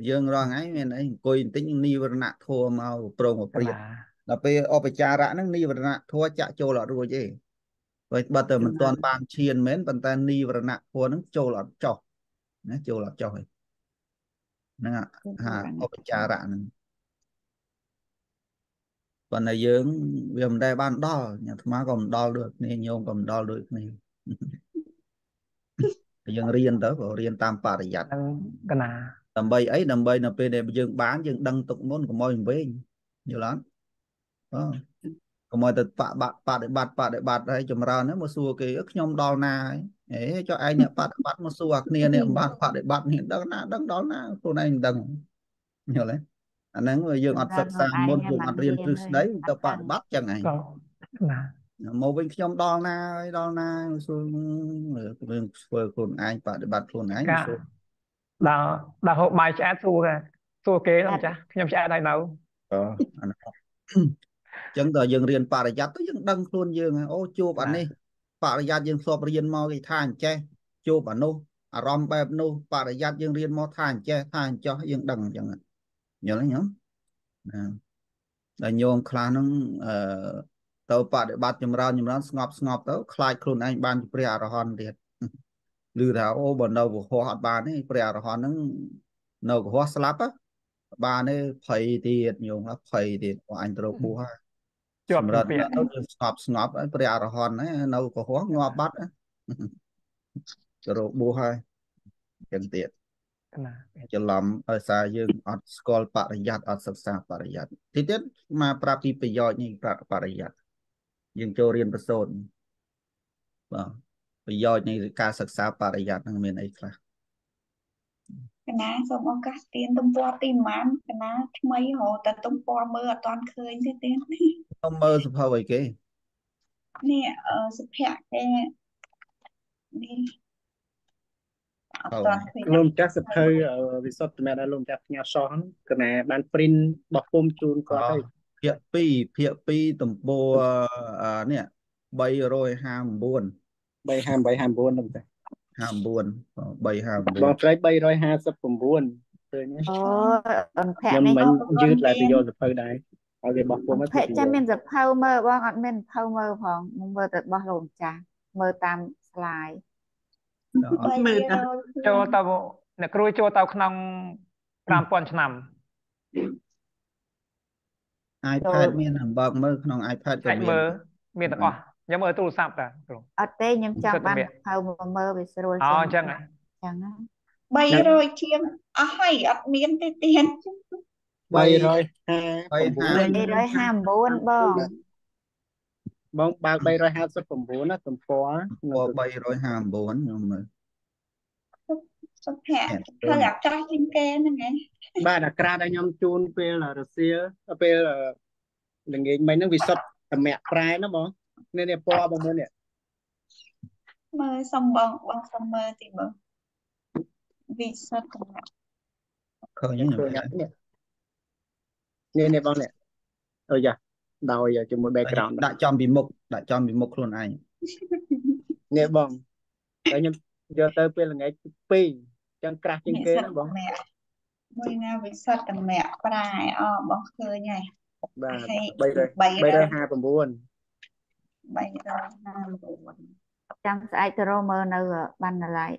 យើងរងថ្ងៃមានអីអង្គុយបន្តិចនីវរណៈធัวមកប្រងប្រៀបដល់ពេលអបចារៈហ្នឹងនីវរណៈធัวចាក់ចូលអត់រួចទេបើបើតែមិនទាន់បានឈានមែនប៉ុន្តែនីវរណៈធัวហ្នឹងចូលអត់ចោះណាចូលអត់ចោះទេ ហ្នឹងហាឧបចារៈហ្នឹងប៉ុន្តែយើងវាមិនដែលបានដល់អាត្មាក៏មិនដល់ដូចគ្នាញោមក៏មិនដល់ដូចគ្នាយើងរៀនទៅក៏រៀនតាមបរិយ័តហ្នឹងកណាដើម្បីអីដើម្បីនៅពេលដែលយើងបានយើងដឹងទុកមុនកុំឲ្យវិញយល់អត់បាទកុំឲ្យទៅបបបដិបត្តិបដិបត្តិហើយចម្រើនហ្នឹងមកសួរគេខ្ញុំដល់ណាហើយ អេចុះឯងអ្នកបដិបត្តិមកសួរអាគ្នាអ្នកបានបដិបត្តិនេះដឹងណាដឹងដល់ណាខ្លួនឯងមិនដឹងយល់ទេអាហ្នឹងយើងអត់សិក្សាមុនយើងអត់រៀនទ្រឹស្ដីទៅបដិបត្តិចឹងឯងណាមកវិញខ្ញុំដល់ណាហើយដល់ណាសួររឿងធ្វើខ្លួនឯងបដិបត្តិខ្លួនឯងសួរដល់ដល់ហូបបាយឆ្អែតសួរសួរគេអញ្ចាស់ខ្ញុំឆ្អែតហើយនៅអូអាហ្នឹងចឹងតើយើងរៀនបរិយ័តទៅយើងដឹងខ្លួនយើងអូជួបអានេះ បរិយ័តយើងធ្លាប់រៀនមកគេថាអញ្ចេះជួបអានោះអារម្មណ៍បែបនោះបរិយ័តយើងរៀនមកថាអញ្ចេះថាអញ្ចោះយើងដឹងអញ្ចឹងយល់ទេញោមណាដល់ញោមខ្លះហ្នឹងអឺទៅបដិបត្តិចម្រើនចម្រើនស្ងប់ស្ងប់ទៅខ្លាចខ្លួនឯងបានជាព្រះអរហន្តទៀតឮថាអូបើនៅកុហកអត់បានទេព្រះអរហន្តហ្នឹងនៅកុហកស្លាប់បានទេភ័យទៀតញោមភ័យទៀតអញត្រូវបួសហើយ ជាប់សម្រាប់ពាក្យទៅយើងស្ងប់ស្ងប់ហើយព្រះអរហន្តហ្នឹងនៅកុហកងាប់បាត់ទៅរកបួសហើយចឹងទៀតណាច្រឡំដោយសារយើងអត់ស្គាល់បរិយ័តអត់សិក្សាបរិយ័តទីទៀតមកប្រាប់ពីប្រយោជន៍នេះប្រាប់បរិយ័តយើងចូលរៀនប្រសូតបាទប្រយោជន៍នៃការសិក្សាបរិយ័តហ្នឹងមានអីខ្លះកណាសូមឱកាសទៀនទំព័រទីប៉ុន្មាន កណាថ្មីរហូតតែទំព័រមើលអត់ទាន់ឃើញទេទៀន ខ្ញុំមើលសភៅអីគេនេះអឺសុភ័ក្រគេនេះអត់ទាន់ឃើញលោកម្ចាស់សភៅអឺវិសុទ្ធតែដែរលោកម្ចាស់ផ្ញើសោះហ្នឹងគឺណាបាន print បោះពុំជូនគាត់ហើយភាគ2ភាគ2ទំព័រអានេះ359 358 59ហ្នឹងចា59 359បងស្រី359ឃើញទេអូអនភ័ខ្ញុំនេះមិនយឺតឡើងទៅយកសភៅដែរ ឲ្យវាបោះពុំឲ្យភ័ក្រចាំមានសភៅមើលបងអត់មានសភៅមើលផងខ្ញុំមើលតែរបស់លោកម្ចាស់មើលតាមស្លាយមើលតាចូលទៅអ្នកគ្រូចូលទៅក្នុង5000ឆ្នាំ iPad មានអំបើកមើលក្នុង iPad ក៏អាចមានមើលមានទាំងអស់ខ្ញុំមើលទូរស័ព្ទតាគ្រូអត់ទេខ្ញុំចង់បានគិតតែសភៅមកមើលវាស្រួលអូជាងអញ្ចឹងហ៎អញ្ចឹងណា300ជាងអស់ហើយអត់មានទេទៀន350 359បងបងបើក359ណាទំព័រពណ៌359ខ្ញុំមើលសុភ័ក្រធ្វើអាចាស់ជាងគេហ្នឹងឯងបាទអាក្រាតឲ្យខ្ញុំជូនពេលរសៀលពេលល្ងាចមិញហ្នឹងវិសុទ្ធតម្រាក់ប្រែណាបងនេះនេះពណ៌បងមើលនេះមើលសំបងបងសំមើលទីមើលវិសុទ្ធកំណាក់ឃើញខ្ញុំខ្ញុំឃើញ នេះនេះនេះបងនេះអូយ៉ាដោយជាមួយ background ដាក់ចំពីមុខដាក់ចំពីមុខខ្លួនឯងនេះបងហើយខ្ញុំយកទៅពេលល្ងាច2ចឹងក្រាស់ជាងគេណាបងម្នាក់មួយណាវិសុទ្ធកំណាក់ប្រែអបងឃើញហើយបាទហើយ300 359 359ចាំស្អែកទៅរកមើលនៅបណ្ណាល័យ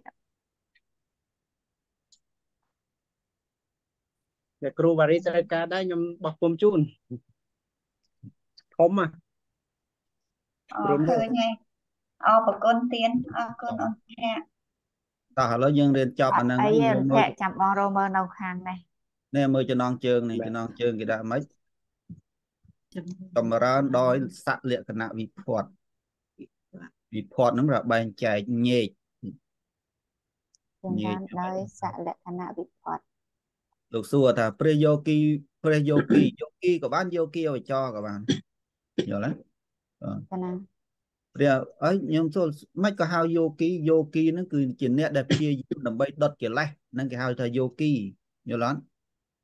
អ្នកគ្រូវ៉ារីត្រូវការដែរខ្ញុំបោះពុំជូនធំហ่ะអព្រមទេឃើញហើយអរប្រគុណទៀនអរគុណអង្គភ័ក្រតោះឥឡូវយើងរៀនចប់អអាត់ហ្នឹងអីទេយើងភ័មើលក្រចាំបងរកមើលនៅខាងនេះនេះមើលចំណងជើងនេះចំណងជើងគេដាក់ម៉េចតម្រើនដោយស័កលក្ខណៈវិភ័តវិភ័តហ្នឹងប្របែងចែកញែកចំញែណាកនដោយសលក្ខណៈវិផត លោកសួរថាព្រះយោគីព្រះយោគីយោគីក៏បានយោគីអវចរក៏បានយល់ទេកណាព្រះអើយខ្ញុំសួរមិនក៏ហៅយោគីយោគីហ្នឹងគឺជាអ្នកដែលព្យាយាមដើម្បីដុតកិលេសហ្នឹងគេហៅថាយោគីយល់អត់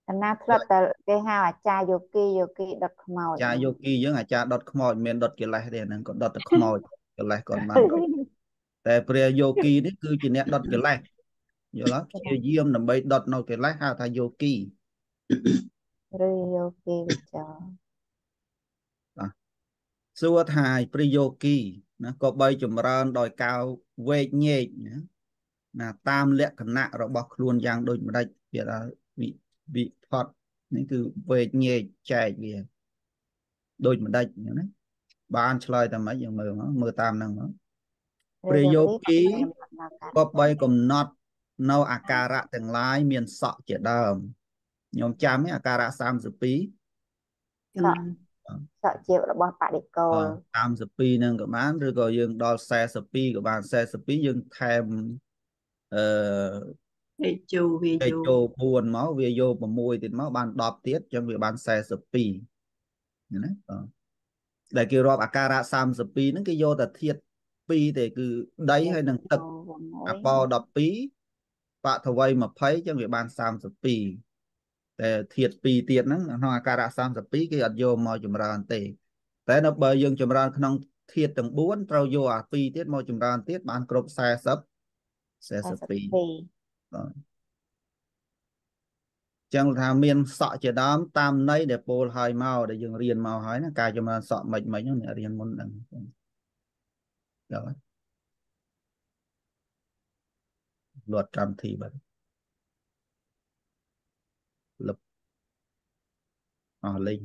កណាធ្លាប់តែគេហៅអាចារ្យយោគីយោគីដុតខ្មោចចាយោគីយើងអាចារ្យដុតខ្មោចមិនមែនដុតកិលេសទេហ្នឹងក៏ដុតតែខ្មោចកិលេសក៏មិនបានដុតតែព្រះយោគីនេះគឺជាអ្នកដុតកិលេស យល់អត់ព្យាយាមដើម្បីដុតនៅកិលេសហៅថាយោគីឬយោគីវិចរសួរថាព្រះយោគីណាក៏បីចម្រើនដោយការវែកញែកណាណាតាមលក្ខណៈរបស់ខ្លួនយ៉ាងដូចម្ដេចគេថាវិវិផតនេះគឺវែកញែកចែកវាដូចម្ដេចអញ្ចឹងណាបានឆ្លើយតែម៉េចយើងមើលមកមើលតាមហ្នឹងមកព្រះយោគីក៏បីកំណត់ នៅអាការៈទាំងឡាយមានសក់ជាដើមខ្ញុំចាំឯអាការៈ32សក់សក់ជារបស់បដិកល32ហ្នឹងក៏បានឬក៏យើងដល់42ក៏បាន42យើងថែមអឺទេជូវាពេយូចូល4មកវាយក6ទៀតមកបាន10ទៀតអញ្ចឹងវាបាន42ណាបាទដែលគេរាប់អាការៈ32ហ្នឹងគេយកតែធាតុ2ទេគឺដីហើយនឹងទឹកអប12 បថវ័យ20អញ្ចឹងវាបាន32តែធាតុ2ទៀតហ្នឹងក្នុងអាការៈ32គេអត់យកមកចម្រើនទេ តែនៅបើយើងចម្រើនក្នុងធាតុទាំង4ត្រូវយកអា2ទៀតមកចម្រើនទៀតបានគ្រប់40 42 42បាទ42អឺចាំស្អែកទៅរកមើលនៅខាងនេះអឺនេះអចឹងថាមានសក់ជាដើមតាមន័យដែលពោលហើយមកដែលយើងរៀនមកហើយណាការចម្រើនសក់មិនមិនហ្នឹងអ្នករៀនមុនហ្នឹងដល់ លត់កម្មវិធីបាត់លឹបអស់លេង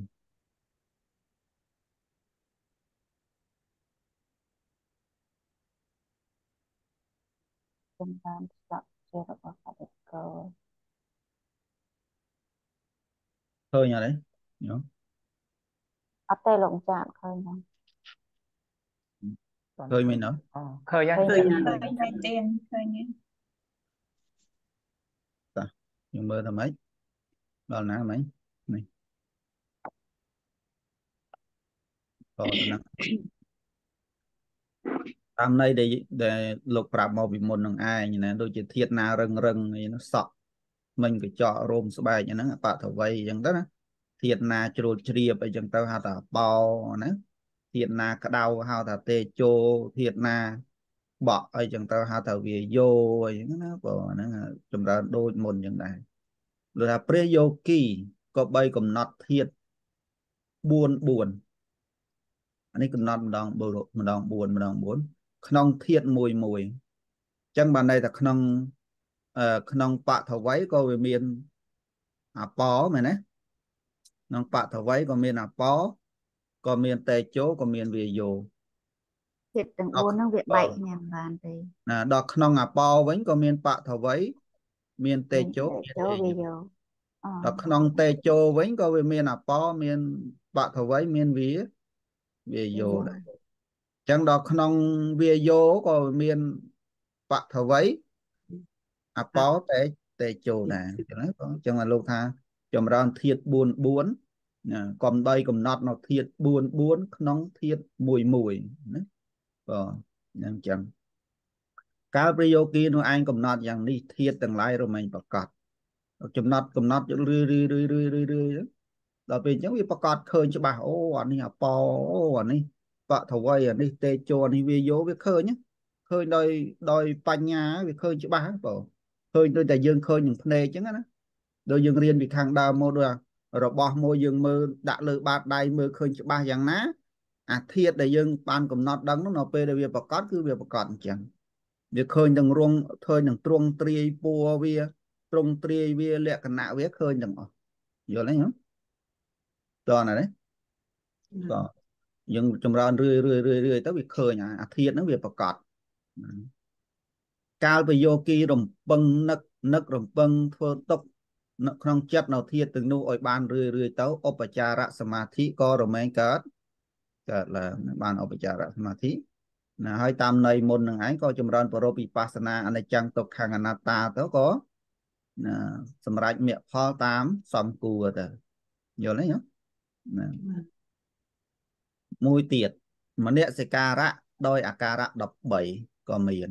ចំបានស្លាប់ជារបស់កសិករឃើញអត់ ទេញោមអត់ទេលោកម្ចាស់អត់ឃើញហ្នឹងឃើញមែនអត់អូឃើញហើយឃើញឃើញហើយមែនទេឃើញហើយយើងមើលថាម៉េចដល់ណាមិញនេះតទៅណាតាមន័យដែលដែលលោកប្រាប់មកពីមុននឹងឯងណាដូចជាធាតណារឹងរឹងអីនោះសក់មិញកញ្ចក់រោមស្បែកហ្នឹងបតវ័យអញ្ចឹងទៅណាធាតណាជ្រួលជ្រាបអីចឹងទៅហៅថាបោណាធាតណាក្តៅហៅថាតេជោធាតណា បក់អីចឹងទៅហៅថាវាយោអីចឹងណាបើហ្នឹងចម្រើនដូចមុនចឹងដែរលើថាព្រះយោគីក៏បីកំណត់ធាត4 4អានេះកំណត់ម្ដង4ម្ដង4ម្ដង4ក្នុងធាតមួយមួយអញ្ចឹងបានន័យថាក្នុងអឺក្នុងបថវ័យក៏វាមានអបមែនទេក្នុងបថវ័យក៏មានអបក៏មានតេជោក៏មានវាយោ ចិត្តទាំង4ហ្នឹងវាបែកគ្នាមិនបានទេណាដល់ក្នុងអបវិញក៏មានបថវ័យមានតេជោមានចូលវាយកអដល់ក្នុងតេជោវិញក៏វាមានអបមានបថវ័យមានវាវាយោដែរអញ្ចឹងដល់ក្នុងវាយោក៏មានបថវ័យអបតេតេជោដែរអញ្ចឹងណាបងអញ្ចឹងមកលោកថាចម្រើនធាត4 4ណាកំដីកំណត់នៅធាត4 4ក្នុងធាត1 1ណា បងអញ្ចឹងកាលប្រយោគីនោះឯងកំណត់យ៉ាងនេះធាតទាំងឡាយរមែងប្រកាសចំណត់កំណត់រឿយរឿយរឿយរឿយរឿយរឿយដល់ពេលអញ្ចឹងវាប្រកាសឃើញច្បាស់អូអានេះអបអូអានេះបថវ័យអានេះតេជោអានេះវាយោវាឃើញឃើញដោយដោយបញ្ញាវាឃើញច្បាស់បងឃើញដូចតែយើងឃើញនឹងភ្នែកអញ្ចឹងណាដូចយើងរៀនពីខាងដើមមកដូចរបស់មួយយើងមើលដាក់លើបាតដៃមើលឃើញច្បាស់យ៉ាងណា អាធាតដែលយើងបានកំណត់ដឹងនោះនៅពេលដែលវាប្រកាសគឺវាប្រកាសអញ្ចឹងវាឃើញទាំងរងឃើញទាំងទ្រង់ទ្រាយពួរវាទ្រង់ទ្រាយវាលក្ខណៈវាឃើញទាំងអស់យល់ទេហ៎តើណាទេតើយើងចម្រើនរឿយរឿយរឿយរឿយទៅវាឃើញអាធាតហ្នឹងវាប្រកាសកាលប្រយោគីរំពឹងនឹកនឹករំពឹងធ្វើទុកនៅក្នុងចិត្តនៅធាតទាំងនោះឲ្យបានរឿយរឿយទៅឧបចារសមាធិក៏រមែងកើត កើតឡើងបានឧបចារសមាធិណាហើយតាមន័យមុននឹងឯងក៏ចម្រើនបរោពិបស្សនាអនិច្ចំទុក្ខអនត្តាទៅក៏ណាសម្រាប់មគ្គផលតាមសំគួរទៅយល់ទេណាមួយទៀតមនសិការៈដោយអាការៈ13ក៏មាន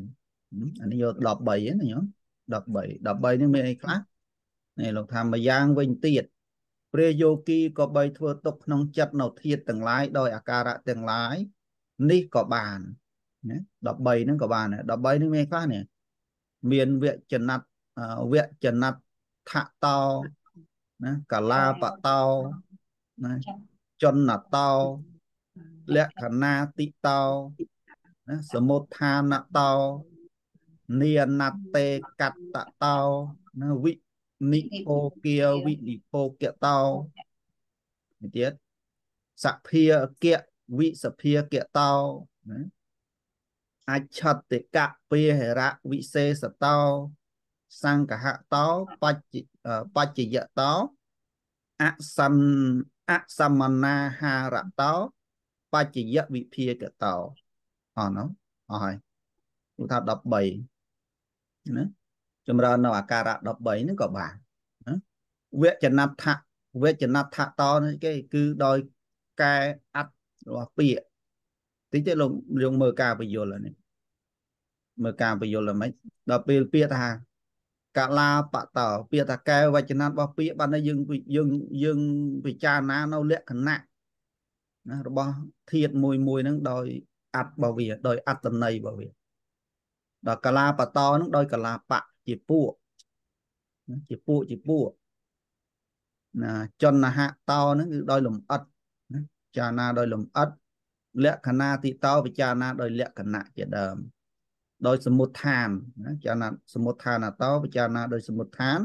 អានេះយក13ហ្នឹងណាញោម13 13នេះមានអីខ្លះនេះលោកថាម្យ៉ាងវិញទៀត ព្រះយោគីក៏បីធ្វើទុកក្នុងចិត្តនៅធាតទាំងឡាយដោយអាការៈទាំងឡាយនេះក៏បានណា13ហ្នឹងក៏បានដែរ13នេះមានខ្លះនេះមានវចនៈវចនៈថតោណាកាឡាបតោណាចនតោលក្ខណាតិតោណាសមុទ្ឋានតោនាណតេកតតោណាវិ និភោគាវិនិភោគតោនេះទៀតសភាគៈវិសភាគតោណាអច្ឆតិកៈពេហរៈវិសេសតោសង្កហតោបច្ចបច្ចយតោអសន្នអសមនាហារតោបច្ចយវិភាកតោអស់នោះអស់ហើយគឺថា13ណា ចម្រើននៅអាការៈ13ហ្នឹងក៏បានណាវចនដ្ឋៈវចនដ្ឋតោនេះគេគឺដោយកែអត្តរបស់ពាក្យតិចទេលោកយើងមើលការបញ្យលនេះមើលការបញ្យលហ្មងដល់ពេលពាក្យថាកាលាបតោពាក្យថាកែវចនៈរបស់ពាក្យបានយើងយើងយើងពិចារណានៅលក្ខណៈណារបស់ធាតមួយមួយហ្នឹងដោយអត្តរបស់វាដោយអត្តន័យរបស់វាដល់កាលាបតោហ្នឹងដោយកលាបៈ ជាពួកជាពួកជាពួកណាចនហៈតោហ្នឹងគឺដោយលំអិតណាពិចារណាដោយលំអិតលក្ខណៈទីតោពិចារណាដោយលក្ខណៈជាដើមដោយសមុដ្ឋានណាពិចារណាសមុដ្ឋានតោពិចារណាដោយសមុដ្ឋាន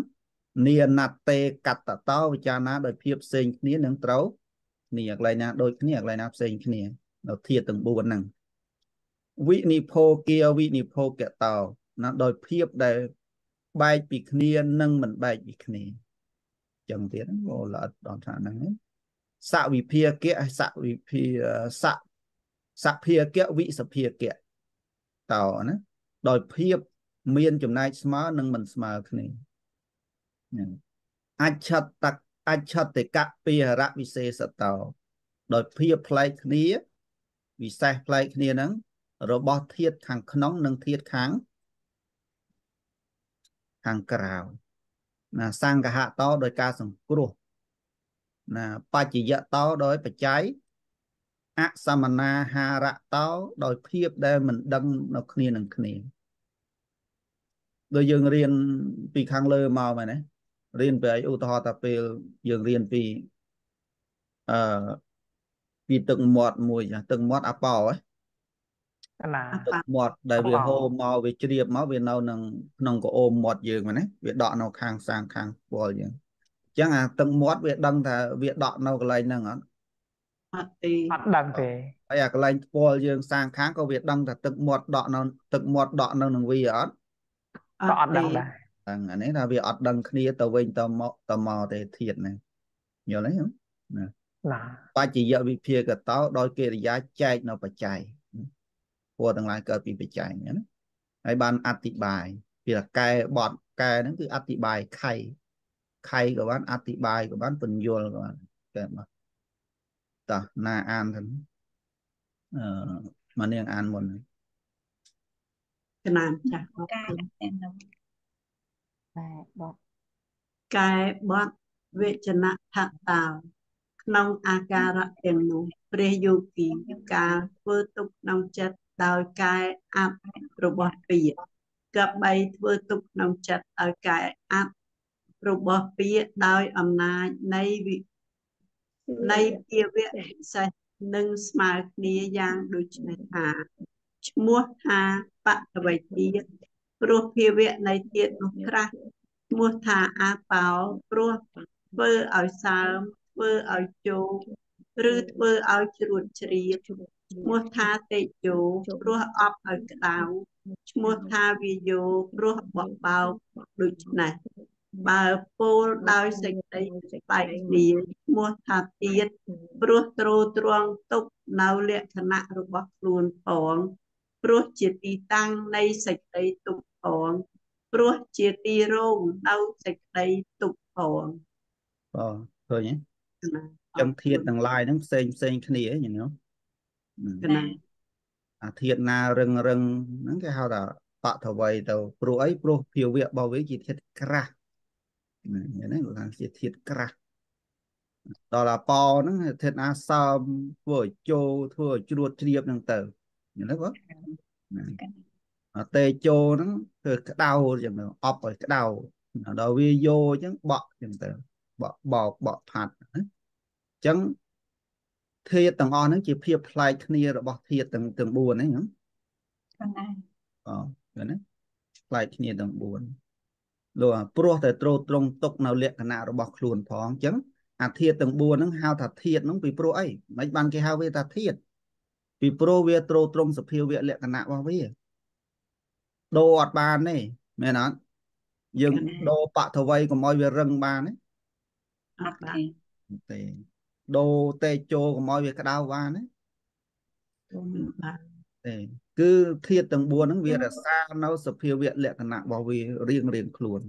នាណតេកតតោពិចារណាដោយភាពផ្សេងគ្នានឹងត្រូវគ្នាកន្លែងណាដូចគ្នាកន្លែងណាផ្សេងគ្នានៅធាតុទាំង4ហ្នឹងវិនិភោគាវិនិភោកតោណាដោយភាពដែល បែកពីគ្នានិងមិនបែកពីគ្នាចឹងទៀតអូល្អិតដល់ថាហ្នឹងសវិភាគៈសវិភាសសភាគៈវិសភាគៈតោណាដោយភាពមានចំណែកស្មើនិងមិនស្មើគ្នាអច្ឆតកអច្ឆតិកៈពិហរៈវិសេសតោដោយភាពប្លែកគ្នា វិសេសប្លែកគ្នាហ្នឹងរបស់ធាតខាងក្នុងនិងធាតខាង ខាងក្រៅណាសង្កហតោដោយការសង្គ្រោះណាបច្ចយតោដោយបច្ច័យអសមនាហារតោដោយភាពដែលមិនដឹងនៅគ្នានឹងគ្នាដោយយើងរៀនពីខាងលើមកមែនទេរៀនពីឧទាហរណ៍ថាពេលយើងរៀនពីអឺពីទឹកមាត់មួយទឹកមាត់អាប៉ោហ៎ ណាទឹកមាត់ដែលវាហូរមកវាជ្រាបមកវានៅនឹងក្នុងកអូមមាត់យើងមែនទេវាដកនៅខាងសាងខាងពលយើងអញ្ចឹងអាទឹកមាត់វាដឹងថាវាដកនៅកន្លែងហ្នឹងអត់អត់ទេអត់ដឹងទេហើយអាកន្លែងពលយើងសាងខាងក៏វាដឹងថាទឹកមាត់ដកនៅទឹកមាត់ដកនៅនឹងវាអត់ក៏អត់ដឹងដែរហ្នឹងអានេះថាវាអត់ដឹងគ្នាទៅវិញទៅមកទៅមកទេធាតហ្នឹងយល់ទេណាណាបច្ចយវិភាកតោដោយកិរិយាចែកនៅបច្ច័យ ពណ៌ទាំងឡាយកើតពីបច្ច័យណាហើយបានអธิบายពីកែបត់កែហ្នឹងគឺអธิบายខៃខៃក៏បានអธิบายក៏បានពន្យល់ក៏បានកែមកតោះណាអានទៅអឺមកនាងអានមុនកណានចាស់កែតែនោះបែបត់កែបត់វេចនៈថតោក្នុងអាការៈទាំងនោះព្រះយោគីការធ្វើទុកក្នុងចិត្ត ដោយកែអាប់របស់ពាក្យកបីធ្វើទុកក្នុងចិត្តឲ្យកែអាប់របស់ពាក្យដោយអំណាចនៃវិនៃភាវៈពិសេសនឹងស្មើគ្នាយ៉ាងដូចនេះថាឈ្មោះថាបតវៃទៀតព្រោះភាវៈនៃទៀតនោះក្រាស់ឈ្មោះថាអាបោព្រោះធ្វើឲ្យសើមធ្វើឲ្យជោឬធ្វើឲ្យជ្រួតជ្រាប ឈ្មោះថាតេជោព្រោះអប់ឲ្យក្តៅឈ្មោះថាវាយោព្រោះបបោកដូច្នេះបើពោលដោយសេចក្តីបែកគ្នាឈ្មោះថាទៀតព្រោះទ្រទ្រង់ទុកនៅលក្ខណៈរបស់ខ្លួនផងព្រោះជាទីតាំងនៃសេចក្តីទុកផងព្រោះជាទីរងនៅសេចក្តីទុកផងបាទឃើញទេចឹងធាតទាំងឡាយហ្នឹងផ្សេងផ្សេងគ្នាយ៉ាង ណាណាអាធាតណារឹងរឹងហ្នឹងគេហៅថាបតវ័យទៅព្រោះអីព្រោះភាវៈរបស់វាជាធាតក្រាស់ហ្នឹងគេថាជាធាតក្រាស់ដល់អាប៉ោហ្នឹងធាតណាសើមធ្វើឲ្យជោធ្វើឲ្យជ្រួតជ្រាបហ្នឹងទៅយល់ទេបងអតេជោហ្នឹងគឺក្តៅចឹងទៅអប់ឲ្យក្តៅដល់វាយោអញ្ចឹងបក់ចឹងទៅបក់បោកបក់ផាត់ណាចឹង ធាតុទាំងអស់ហ្នឹងជាភាពប្លែកគ្នារបស់ធាតុទាំងទាំង4ហ្នឹងហ្នឹងណាអូឃើញទេប្លែកគ្នាទាំង4លោកព្រោះតែត្រួតត្រងទុកនៅលក្ខណៈរបស់ខ្លួនផងអញ្ចឹងអាធាតុទាំង4ហ្នឹងហៅថាធាតុហ្នឹងពីព្រោះអីមិនបានគេហៅវាថាធាតុពីព្រោះវាត្រួតត្រងសភាវៈលក្ខណៈរបស់វាដូរអត់បានទេមែនអត់យើងដូរបតវ័យកុំឲ្យវារឹងបានទេអត់បានទេ ដូរតេជោកុំឲ្យវាក្តៅបានណាបាទទេគឺធាតុទាំង4ហ្នឹងវារក្សានៅសភាវៈលក្ខណៈរបស់វារៀងរៀងខ្លួន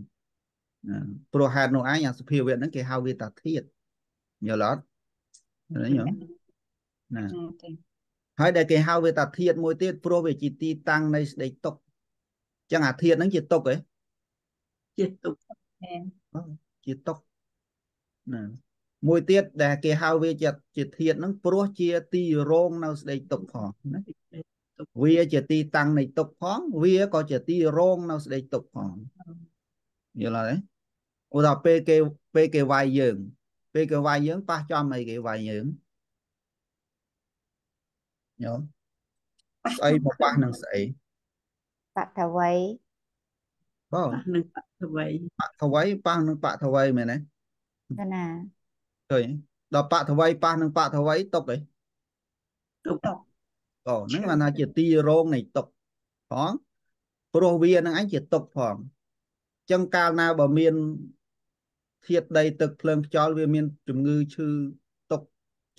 ព្រោះហេតុនោះឯងអាសភាវៈហ្នឹងគេហៅវាថាធាតុយល់អត់ឃើញទេណាហើយដែលគេហៅវាថាធាតុមួយទៀតព្រោះវាជាទីតាំងនៃស្ដីទុកចឹងអាធាតុហ្នឹងជាទុកឯងជាទុកជាទុកណា មួយទៀតដែលគេហៅវាជាជាធាតហ្នឹងព្រោះជាទីរងនៅស្ដីទុកផងណាវាជាទីតាំងនៃទុកផងវាក៏ជាទីរងនៅស្ដីទុកផងយល់ហើយឧទាហរណ៍ពេលគេពេលគេវាយយើង ពេលគេវាយយើងប៉ះចំអីគេវាយយើងញោមប៉ះស្អីចំមកប៉ះនឹងស្អីបតវ័យបងប៉ះនឹងបទវ័យបថវ័យប៉ះនឹងបថវ័យមែនទេទៅណា ឃើញដល់បថវ័យប៉ះនឹងបថវ័យຕົកឯងទុកអូហ្នឹងបានថាជាទីរងនៃទុកផងព្រោះវានឹងឯងជាទុកផងអញ្ចឹងកាលណាបើមានធាតដីទឹកភ្លើងខ្យល់វាមានជំងឺឈឺទុក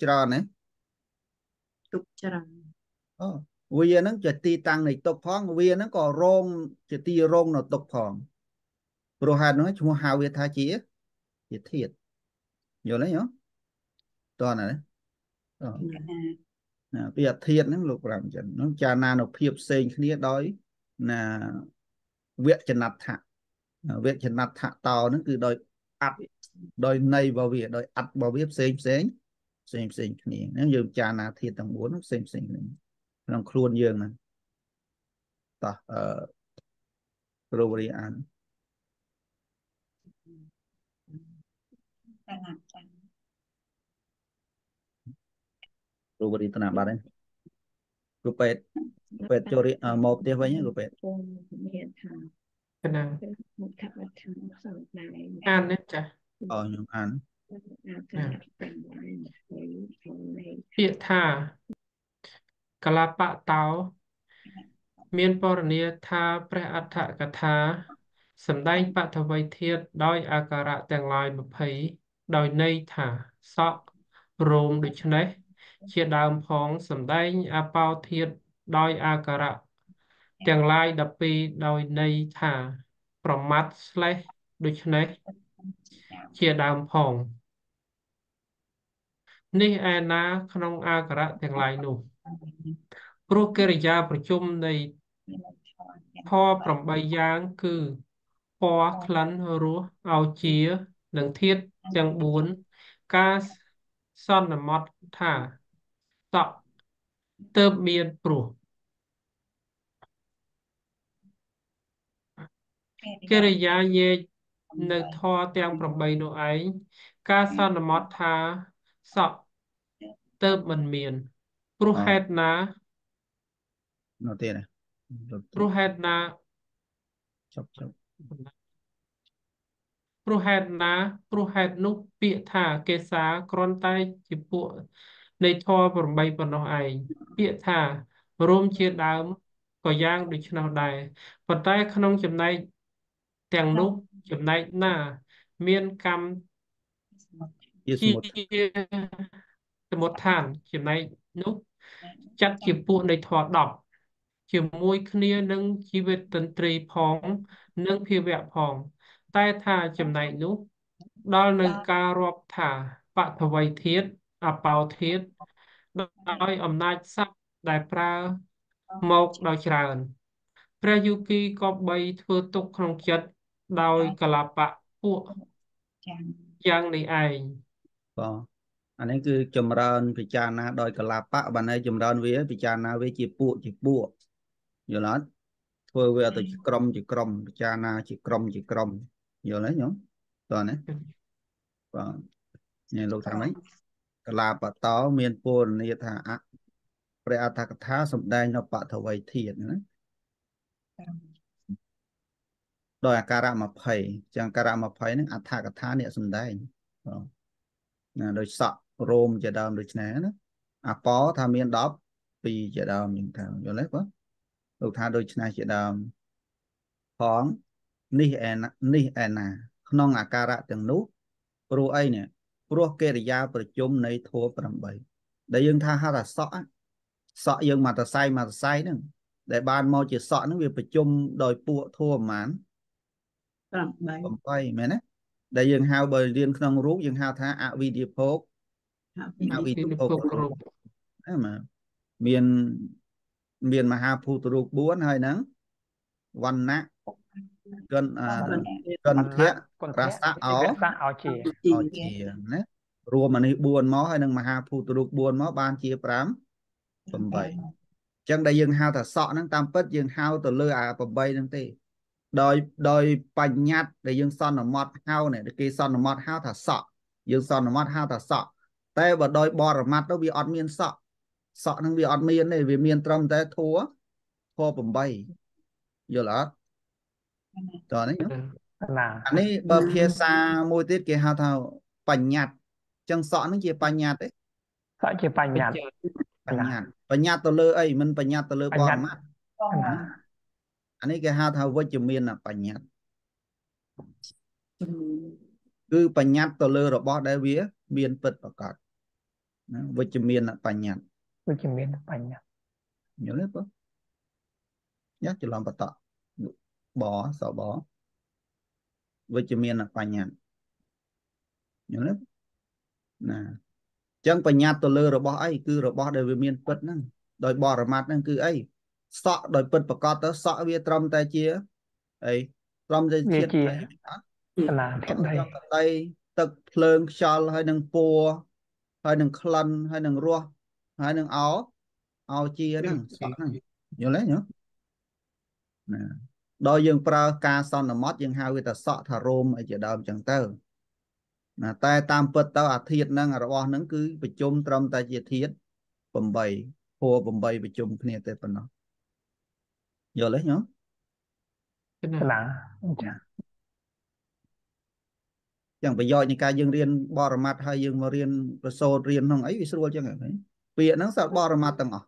ច្រើនណាទុកច្រើនអូវាហ្នឹងជាទីតាំងនៃទុកផងវាហ្នឹងក៏រងជាទីរងនៅទុកផងព្រោះហេតុហ្នឹងឈ្មោះហៅវាថាជាជាធាត យល់ទេយោតោះណាអូកណាណាពីអាធាតហ្នឹងលោកប្រាប់អញ្ចឹងហ្នឹងចារណានៅភាពផ្សេងគ្នាដោយណាវចនដ្ឋៈវចនដ្ឋៈតោហ្នឹងគឺដោយអត្តដោយន័យរបស់វាដោយអត្តរបស់វាផ្សេងផ្សេងផ្សេងផ្សេងគ្នាហ្នឹងយើងចារណាធាតទាំង4ហ្នឹងផ្សេងផ្សេងគ្នាក្នុងខ្លួនយើងហ្នឹងតោះអឺគ្រូវរីអានកណា គ្រូវរីតនាបាត់ហើយគ្រូពេទ្យគ្រូពេទ្យចូលរៀនអឺមកផ្ទះវិញហ៎គ្រូពេទ្យមានថាកណាមុខថាធម្មសំដែងអាននេះចាស់អឺខ្ញុំអានអាការទាំងឡាយហើយក្នុងនៃពាក្យថាកលាបៈតោមានពរនាថាព្រះអដ្ឋកថាសម្ដែងបថវ័យធាតដោយអាការៈទាំងឡាយ20ដោយន័យថាសក់រោមដូច្នេះ ជាដើមផងសម្ដែងអបោធាតដោយអាការៈទាំងឡាយ12ដោយន័យថា ប្រមាត់ស្លេះដូច្នេះជាដើមផងនេះឯណាក្នុងអាការៈទាំងឡាយនោះព្រោះកិរិយាប្រជុំនៃធម៌8យ៉ាងគឺពណ៌ក្លិនរសអោជា និងធាតុទាំង4ការសន្មត់ថា សក់ទើបមានព្រោះកិរិយាញែកនៅធម៌ទាំង8នោះឯងការសន្មត់ថាសក់ទើបមិនមានព្រោះហេតុណានៅទៀតណាព្រោះហេតុណាចប់ចប់ព្រោះហេតុណាព្រោះហេតុនោះពាក្យថាកេសាគ្រាន់តែជាពួក នៃធម៌8ប៉ុណ្ណោះឯងពាក្យថារួមជាដើមក៏យ៉ាងដូច្នោះដែរប៉ុន្តែក្នុងចំណែកទាំងនោះចំណែកណា មានកម្មជាសជាមុទ្រសមុទ្ឋានចំណែកនោះចាត់ជាពួកនៃធម៌10ជាមួយគ្នានឹងជីវិតតន្ត្រីផង និងភាវៈផង តែថាចំណែកនោះ ដល់នៅការរាប់ថាបថវ័យធាត អបោធាតដោយអំណាចស័ព្ទដែលប្រើមកដោយច្រើនព្រះយោគីក៏បីធ្វើទុកក្នុងចិត្តដោយកលបៈពួកចាងយ៉ាងនេះឯងបងអានេះគឺចម្រើនពិចារណាដោយកលាបៈបានហើយចម្រើនវាពិចារណាវាជាពួកជាពួកយល់អត់ធ្វើវាទៅជាក្រុមជាក្រុមពិចារណាជាក្រុមជាក្រុមយល់ទេញោមតើណាបងនេះលោកថាម៉េច កលាបតោមានពរនីថាអព្រះអដ្ឋកថាសំដែងនៅបថវ័យធាតណាដោយអាការៈ20ចឹងអាការៈ20ហ្នឹងអដ្ឋកថាអ្នកសំដែងបងណាដោយសក់រោមជាដើមដូចនេះណាអបោថាមាន10ពីរជាដើមយើងថាយល់ទេបងលោកថាដូចនេះជាដើមផងនេះឯណានេះឯណា ក្នុងអាការៈទាំងនោះព្រោះអីនេះ ព្រោះកិរិយាប្រជុំនៃធម៌8ដែលយើងថាហៅថាសក់ á សក់យើងមកតសៃមកតសៃហ្នឹងដែលបានមកជាសក់ហ្នឹងវាប្រជុំដោយពួកធម៌ប្រហែល8 8មែនទេដែលយើងហៅបើរៀនក្នុងរូបយើងហៅថាអវិធិភោគអអវិវិធិភោគរូបរូបណាមកមានមានមហាភូតរូប4ហើយហ្នឹងវណ្ណៈ កិនអវិកិនធៈកន្រទៈសៈអោរសៈអោជាធីអោជាណារួមអានេះ4មកហើយនឹងមហាភូតរូប4មកបានជា5 8អញ្ចឹងដែលយើងហៅថាសក់ហ្នឹងតាមពិតយើងហៅទៅលើអា8ហ្នឹងទេដោយដោយបញ្ញត្តិដែលយើងសន្មត់ហៅនេះគេសន្មត់ហៅថាសក់យើងសន្មត់ហៅថាសក់តែបើដោយបរមត្តទៅវាអត់មានសក់សក់ហ្នឹងវាអត់មានទេវាមានត្រឹមតែធัวធัว8យល់អត់ តោះនេះណាអានេះបើភាសាមួយទៀតគេហៅថាបញ្ញត្តិអញ្ចឹងសក់ហ្នឹងជាបញ្ញត្តិទេសក់ជាបញ្ញត្តិបញ្ញត្តិបញ្ញត្តិទៅលើអីមិនបញ្ញត្តិទៅលើបបញ្ញរត្តិមត្តបងណាអានេះគេហៅថាវិជ្ជមានបញ្ញត្តិ Ừ. គឺបញ្ញត្តិទៅលើរបស់ដែលវា មានពិតប្រកបណាវិជ្ជមានបញ្ញត្តិវិជ្ជមានបញ្ញត្តិយល់ទេបងយ៉ាច្រឡំបត បសបវិជ្ជមានបញ្ញត្តិយល់ទេណាអញ្ចឹងបញ្ញត្តិទៅលើរបស់អីគឺរបស់ដែលវាមានពិតហ្នឹងដោយបរមត្តហ្នឹងគឺអីសក់ដោយពិតប្រកបទៅសក់វាត្រឹមតែជាអីត្រឹមតែវាជាតិជាដីអត់កណាធាតុដីចង្កដីទឹកភ្លើងខ្យល់ហើយនឹងពណ៌ហើយនឹងក្លិនហើយនឹងរសហើយនឹងអោអោជាហ្នឹងសក់ហ្នឹងយល់ទេញោមណា ដល់យើងប្រើការសន្មត់យើងហៅវាថាសក់ថារោមអីជាដើមចឹងទៅណាតែតាមពិតទៅអាធាតហ្នឹងរបស់ហ្នឹងគឺប្រជុំត្រឹមតែជាធាត8ហួរ8ប្រជុំគ្នាតែប៉ុណ្ណោះយល់ទេញោមកណាកណាចាចឹងប្រយោជន៍នៃការយើងរៀនបរមត្តហើយយើងមករៀនប្រសូតរៀនក្នុងអីវាស្រួលចឹងហ៎ពាក្យហ្នឹងសត្វបរមត្តទាំងអស់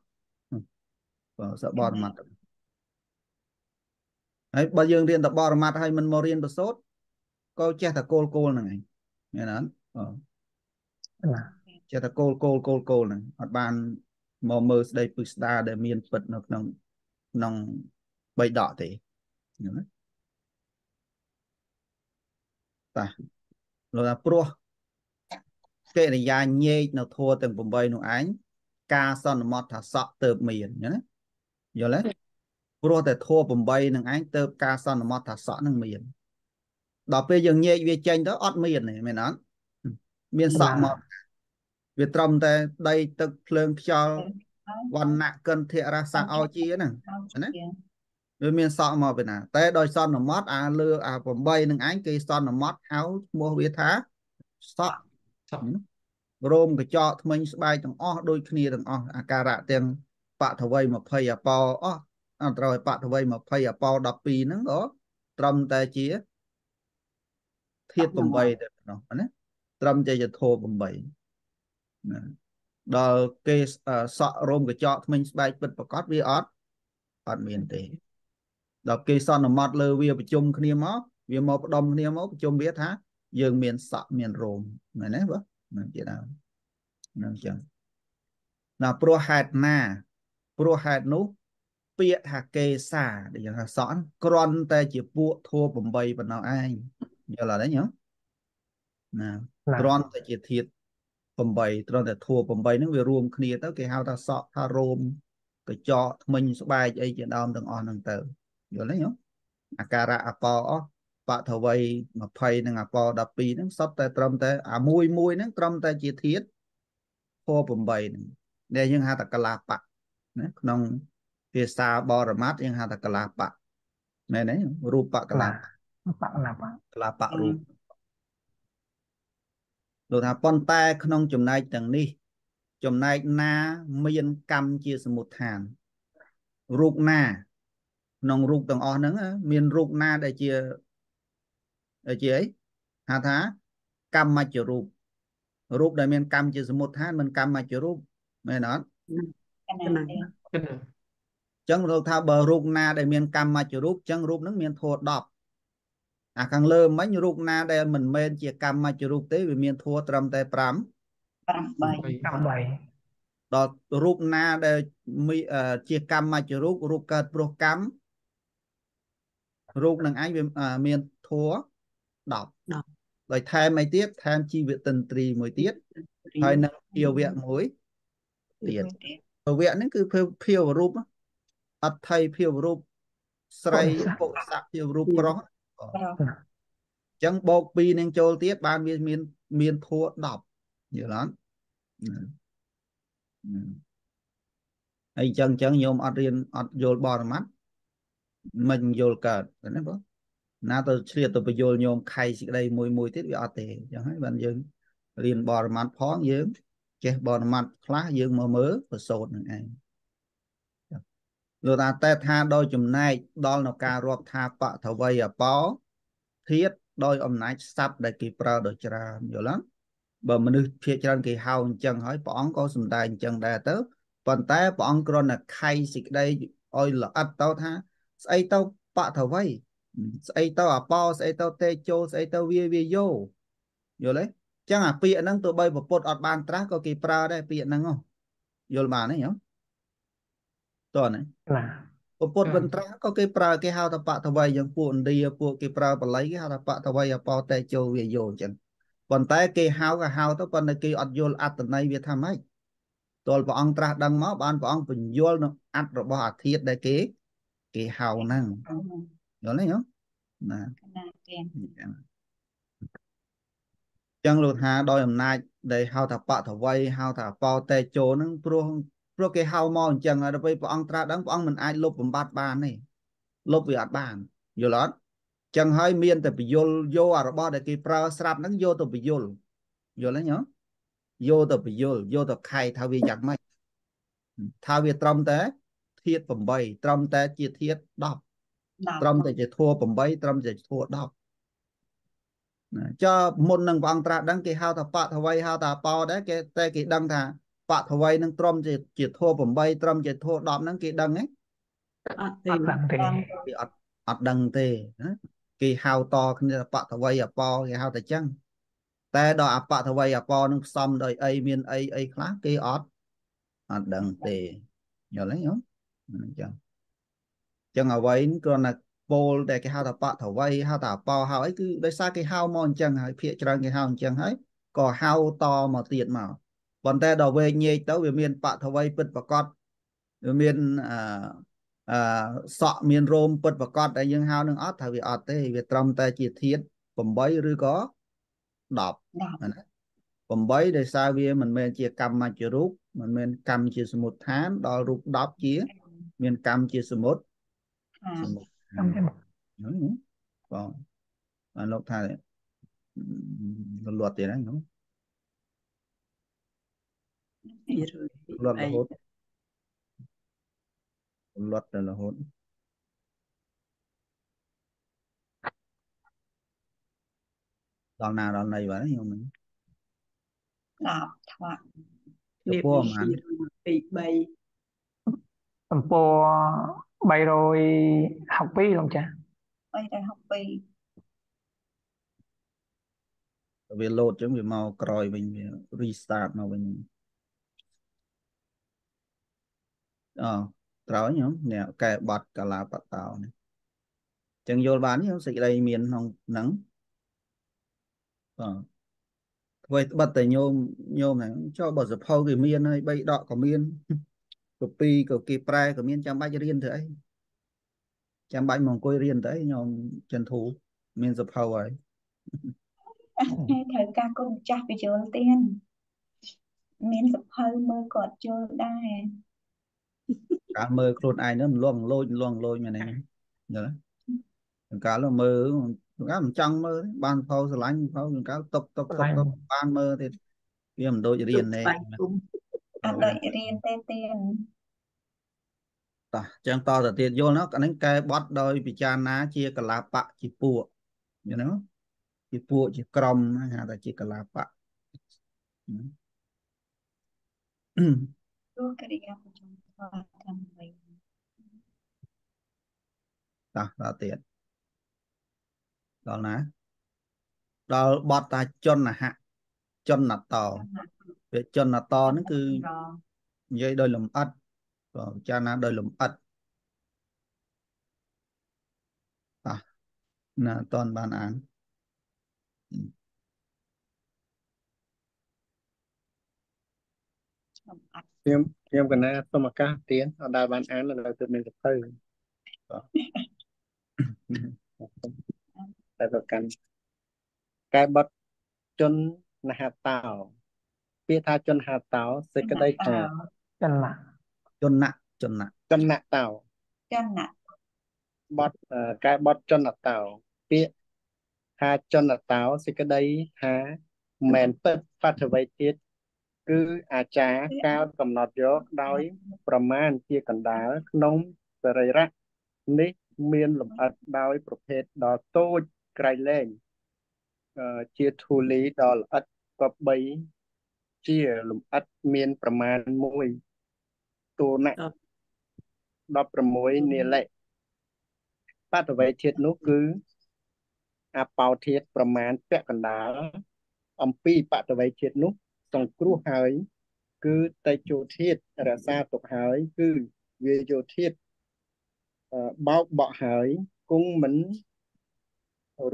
បាទសត្វបរមត្តទាំង ហើយបើយើងរៀនតែបរមត្តហើយមិនមករៀនប្រសូតក៏ចេះតែគោលគោលហ្នឹងឯងមែនអត់អឺកណាចេះតែគោលគោលគោលគោលហ្នឹងអត់បានមកមើលស្ដីពឹស្ដារដែលមានពិតនៅក្នុងក្នុងបីដកទេយល់ទេតាលោកថាព្រោះកិរិយាញែកនៅធัวទាំង8នោះឯងការសន្មត់ថាសក់ទៅមានអញ្ចឹងណាយល់ទេ ព្រោះតែធัว8នឹងឯងទៅការសន្មត់ថាសក់នឹងមានដល់ពេលយើងញែកវាចេញទៅអត់មានទេមែនអត់មានសក់មកវាត្រឹមតែដីទឹកភ្លើងខ្យល់វណ្ណៈកិនធរៈសាអោជាហ្នឹងណាវាមានសក់មកពីណា តែដោយសន្មត់អាលើអា8នឹងឯងគេសន្មត់ហៅឈ្មោះវាថាសក់សក់រោមកញ្ចក់ថ្មិញស្បែកទាំងអស់ដូចគ្នាទាំងអស់អាការៈទាំងបថវ័យ20អបោអស់អ ត់ត្រូវឲ្យបថវ័យ20អបោ12ហ្នឹងក៏ត្រឹមតែជាធាត8តែប៉ុណ្ណោះណាត្រឹមតែជាធោ8ណាដល់គេអឺសក់រោមកញ្ចក់ថ្មិញស្បែកពិតប្រកបវាអត់អត់មានទេដល់គេសន្មត់លើវាប្រជុំគ្នាមកវាមកផ្ដុំគ្នាមកប្រជុំវាថា យើងមានសក់មានរោមមែនទេបើនឹងជាដើមនឹងចឹងណាព្រោះហេតុណាព្រោះហេតុនោះ ពាក្យថាកេសាដែលយើងថាសក់ហ្នឹងគ្រាន់តែជាពួកធัว8ប៉ុណ្ណោះឯងយល់អត់ទេញោមណា ណា គ្រាន់តែជាធាត8គ្រាន់តែធัว8ហ្នឹងវារួមគ្នាទៅគេហៅថាសក់ថារោមកញ្ចក់ថ្មិញស្បែកអីជាដើមទាំងអស់ហ្នឹងទៅយល់ទេញោមអាការៈអបអស់បថវ័យ20និងអប12ហ្នឹងសុទ្ធតែត្រឹមតែអាមួយមួយហ្នឹងត្រឹមតែជាធាតធัว8ហ្នឹងដែលយើងហៅថាកលាបៈណាក្នុង ភាសាបរមត្តយើងហៅថាកលាបៈមែនទេរូបកលាបៈបកណាបកលាបៈរូបលោកថាប៉ុន្តែ ក្នុងចំណែកទាំងនេះ ចំណែកណាមានកម្មជាសមុដ្ឋានរូបណា ក្នុងរូបទាំងអស់ហ្នឹងមានរូបណាដែលជាដែលជាអីហៅថាកម្មច្ចរូបរូបដែលមានកម្មជាសមុដ្ឋានមិនកម្មច្ចរូបមែនអត់កណាទេកណាអញ្ចឹងលោកថាបើរូបណាដែលមានកម្មច្ចរូបអញ្ចឹងរូបហ្នឹងមានធัว10អាខាងលើមិញរូបណាដែលមិនមែនជាកម្មច្ចរូបទេវាមានធัวត្រឹមតែ5 8 8 ដល់រូបណាដែលមានអឺជាកម្មមច្ចរូបរូបកើតព្រោះកម្មរូបនឹងឯងវាអឺមានធัว10 10 ដោយថែមអីទៀតថែមជីវតិន្ទ្រីមួយទៀតហើយនឹងភាវៈមួយទៀតភាវៈហ្នឹងគឺភាភាវរូប អត្ថ័យភាវរូបស្រីពុសៈភាវរូបប្រុសប្រុសអញ្ចឹងបូក2នឹងចូលទៀតបានវាមានមានធัว10យល់អត់ហើយអញ្ចឹងអញ្ចឹងញោមអត់រៀនអត់យល់បរមត្តមិនយល់កើតឃើញទេបងណាទៅឆ្លៀតទៅបញ្យល់ញោមខៃសេចក្តីមួយមួយទៀតវាអត់ទេអញ្ចឹងហើយបានយើងរៀនបរមត្ថផងយើងចេះបរមត្ថខ្លះយើងមកមើលប្រសូតនឹងឯង លោកថាតែថាដោយចំណែកដល់នៅការរាប់ថាបថវ័យអបោធាតដោយអំណាចស័ព្ទដែលគេប្រើដោយច្រើនយល់ទេបើមនុស្សភាគច្រើនគេហៅអញ្ចឹងហើយព្រះអង្គក៏សំដែងអញ្ចឹងដែរទៅប៉ុន្តែព្រះអង្គគ្រាន់តែខៃសេចក្តីឲ្យល្អិតទៅថា ស្អីទៅបថវ័យស្អីទៅអបោស្អីទៅតេជោស្អីទៅវាវាយោយល់ទេចឹងអាពាក្យហ្នឹងទោះបីប្រពុតអត់បានត្រាស់ក៏គេប្រើដែរពាក្យហ្នឹងយល់បានទេញោម តើណាណាពពុទ្ធវិន្ត្រាក៏គេប្រើគេហៅថាបតវ័យយ៉ាងពួកឥណ្ឌាពួកគេប្រើបល័យគេហៅថាបតវ័យអបតេជោវាយោអញ្ចឹងប៉ុន្តែគេហៅក៏ហៅទៅប៉ុន្តែគេអត់យល់អត្តន័យវាថាម៉េចទល់ព្រះអង្គត្រាស់ដឹងមកបានព្រះអង្គបញ្យល់នៅអត្តរបស់អាធាតដែលគេគេហៅហ្នឹងយល់ទេញោមណាកណាទាំងអញ្ចឹងចឹងលោកថាដោយអំណាចដែលហៅថាបតវ័យហៅថាបោតេជោហ្នឹងព្រោះ ព្រោះគេហៅមកអញ្ចឹងហើយដល់ពេលព្រះអង្គត្រាស់ដឹងព្រះអង្គមិនអាចលុបបំបត្តិបានទេលុបវាអត់បានយល់អត់ចឹងហើយមានតែពយលយកអារបស់ដែលគេប្រើស្រាប់ហ្នឹងយកទៅពយលយល់ទេញោមយកទៅពយលយកទៅខៃថាវាយ៉ាងម៉េចថាវាត្រឹមតែធាត8ត្រឹមតែជាធាត10 10ត្រឹមតែជាធัว8ត្រឹមតែជាធัว10ណាចុះមុននឹងព្រះអង្គត្រាស់ដឹងគេហៅថាបថវ័យហៅថាបោដែរគេតែគេដឹងថា បថវ័យនឹងត្រឹមជាជាធัว8ត្រឹមជាធัว10ហ្នឹងគេដឹងទេអត់ទេអត់ដឹងទេដឹងគេអត់អត់ដឹងទេណាគេហៅតគ្នាថាបថវ័យអបោគេហៅតែចឹងតែដល់អបថវ័យអបោនឹងផ្សំដោយអីមានអីអីខ្លះគេអត់អត់ដឹងទេយល់ទេញោមអញ្ចឹងចឹងអ្វីនេះគ្រាន់តែពោលដែលគេហៅថាបថវ័យហៅថាអបោហៅអីគឺដោយសារគេហៅមកអញ្ចឹងហើយភាកច្រើនគេហៅអញ្ចឹងហើយក៏ហៅតមកទៀតមក ប៉ុន្តែដល់វែងញែកទៅវាមានបថវ័យពិតប្រកបវាមានអឺអឺសក់មានរោមពិតប្រកបដែលយើងហៅនឹងអត់ថាវាអត់ទេវាត្រឹមតែជាធាត8ឬក៏10 10ណា8ដោយសារវាមិនមែនជាកម្មជារូបមិនមែនកម្មជាសមុទ្ឋានដល់រូប10ជា មានកម្មជាសមុទ្រហាសមុទ្រខ្ញុំទេហ្នឹងបងបានលោកថារលត់ទៀតហ្នឹងពីរឿយរ លត់រហូតរលត់ទៅរហូតដល់ណាដល់ណីបាទខ្ញុំហ្នឹង10ថ្វាក់ចំពោះអាម៉ានពី3ទំព័រ362លោកចាស់362វាលោតចឹងវាមកក្រោយវិញវា restart មកវិញ អត្រូវហើយញោមនេះកែបត់កាឡាបតោនេះចឹងយល់បានទេញោមសេចក្តីមានក្នុងហ្នឹងបាទធ្វើត្បិតតែញោមញោមហ្នឹងចុះបើសភៅគេមានហើយបីដកក៏មានកូពីក៏គេប្រែក៏មានចាំបាច់រៀនធ្វើអីចាំបាច់មកអង្គុយរៀនទៅអីញោមចិនធូមានសភៅហើយហើយត្រូវការគុណម្ចាស់បញ្យល់ទៀតមានសភៅមើលគាត់យល់ដែរ កាលមើលខ្លួនឯងហ្នឹងលងលោចលងលោចមែនទេយល់ទេកាលនោះមើលកាលមិនចង់មើលទេបានផោស្រឡាញ់ផោកាលតុកតុកតុកតុកបានមើលទៀតវាមិនដូចរៀនទេស្វែងគុំអត់ដូចរៀនទេទៀតតោះចឹងតទៅទៀតយល់ណាអាហ្នឹងកែបត់ដោយពិចារណាជាកលាបៈជាពួកយល់ទេជាពួកជាក្រុមហ្នឹងហៅថាជាកលាបៈព្រោះកិរិយាប្រចាំ ធ្វើតាមវិញតោះដល់ទៀតដល់ណា ដល់បត់តាចនហៈចនតោវាចនតោហ្នឹងគឺរនិយាយដោយលំអិតក៏ពិចារណាដោយលំអិតតោះណាអត់តន់បានអានខ្ញុំអត់ ខ្ញុំខ្ញុំកណាសូមឱកាសទៀនអត់ដែលបានអាននៅទៅមានសភៅតែប្រកាន់កែបត់ជននហតោពាក្យថាជនហតោសេចក្តីថាចន្ទៈជនណៈជនណៈជនតោចំណាក់បត់អឺកែបត់ជនតោពាក្យថាជនតោសេចក្តីថាមែនពិតបច្ចវ័យធាតុ គឺអាចារ្យកាលកំណត់យកដោយ ប្រមាណជាកណ្ដាលក្នុងសរីរៈនេះមានលម្អិតដោយប្រភេទដ៏តូចក្រៃលែងអឺជាធូលីដ៏ល្អិតក៏បីជាលម្អិតមានប្រមាណ1តួណៈ16នាឡិបតវ័យធាតុនោះគឺអបោធាតុប្រមាណពាក់កណ្ដាលអំពីបតវ័យធាតុនោះ សង្គ្រោះហើយ គឺតេជោធាតុរក្សាទុកហើយ គឺវាយោធាតុបោកបក់ហើយគង់មិន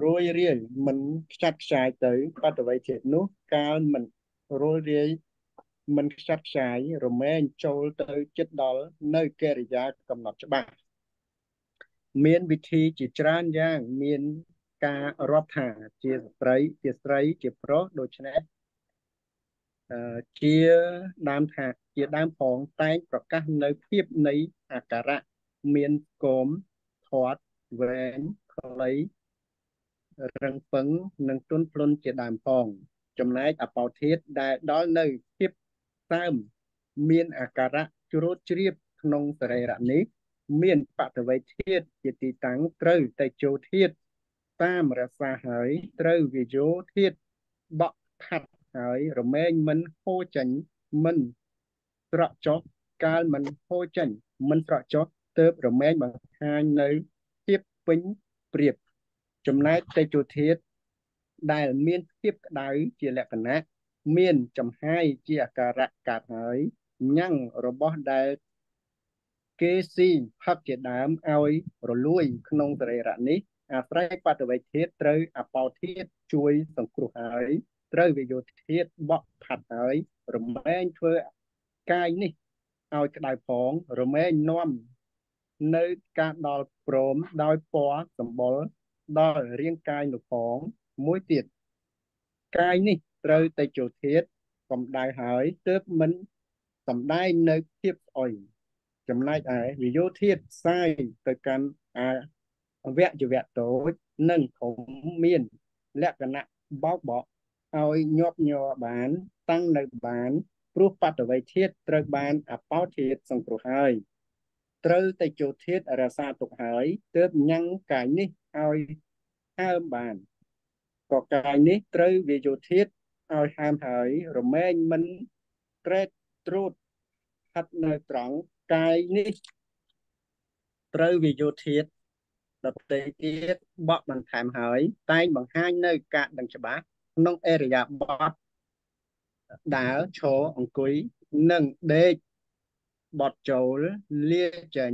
រួយរាយមិនខ្ចាត់ខ្ចាយទៅបតវ័យធាតុនោះកាលមិនរួយរាយមិនខ្ចាត់ខ្ចាយរមែងចូលទៅចិត្តដល់នៅកិរិយាកំណត់ច្បាស់មានវិធីជាច្រើនយ៉ាង មានការរាប់ថាជាស្ត្រីជាស្រីជាប្រុសដូច្នេះអឺ ជាដើមថាជាដើមផងតែងប្រកាសនៅភាពនៃអាការៈមានគមធាត់វែងខ្លីរឹងពឹងនិងទន់ភ្លន់ជាដើមផង ចំណែកអបោធាតដែលដល់នៅភាពសើមមានអាការៈជ្រួតជ្រាបក្នុងសរីរៈនេះ មានបតវ័យធាតជាទីតាំងត្រូវតែជោធាតតាមរសាហើយត្រូវវិយោធាតបក់ផាត់ ហើយរមែងមិនហូរចេញមិនស្រក់ចុះកាលមិនហូរចេញមិនស្រក់ចុះទើបរមែងបង្ហាញនៅភាពពេញព្រៀបចំណែកតេជោធាតដែលមានភាពក្តៅជាលក្ខណៈមានចំហាយជាអាការៈកាត់ហើយញ៉ាំងរបស់ដែលគេស៊ីផឹកជាដើមឲ្យរលួយ ក្នុងសរីរៈនេះអាស្រ័យបតវេធាតត្រូវអបោធាតជួយសង្គ្រោះហើយ ត្រូវវិយោធាតបក់ផាត់ហើយរមែងធ្វើកាយនេះឲ្យក្តៅផងរមែងនាំនៅការដល់ព្រមដោយពណ៌សម្បុរដល់រាងកាយនោះផងមួយទៀតកាយនេះត្រូវតែចូលធាតកម្ដៅហើយទើបមិនសំដែងនៅភាពស្អុយចំណែកឯវិយោធាតផ្សាយទៅកាន់អាវៈជីវៈតូចនិងធំមានលក្ខណៈបោកបក់ ឲ្យញាប់ញ័របាន តាំងនៅបានព្រោះបតវ័យធាតត្រូវបានអបោធាតសង្គ្រោះហើយត្រូវតែចូលធាតរសាទុកហើយទើបញ៉ាំងកាយនេះឲ្យហើមបានក៏កាយនេះត្រូវវាយោធាតឲ្យហើមហើយរមែងមិនត្រេតត្រួតហាត់នៅត្រង់កាយនេះត្រូវវាយោធាតដតីទៀតបកបន្ថែមហើយតែងបង្ហាញនៅការដឹងច្បាស់ ក្នុងអេរិយាបថដើរឈរអង្គុយនិងដេកបត់ចូលលាចេញ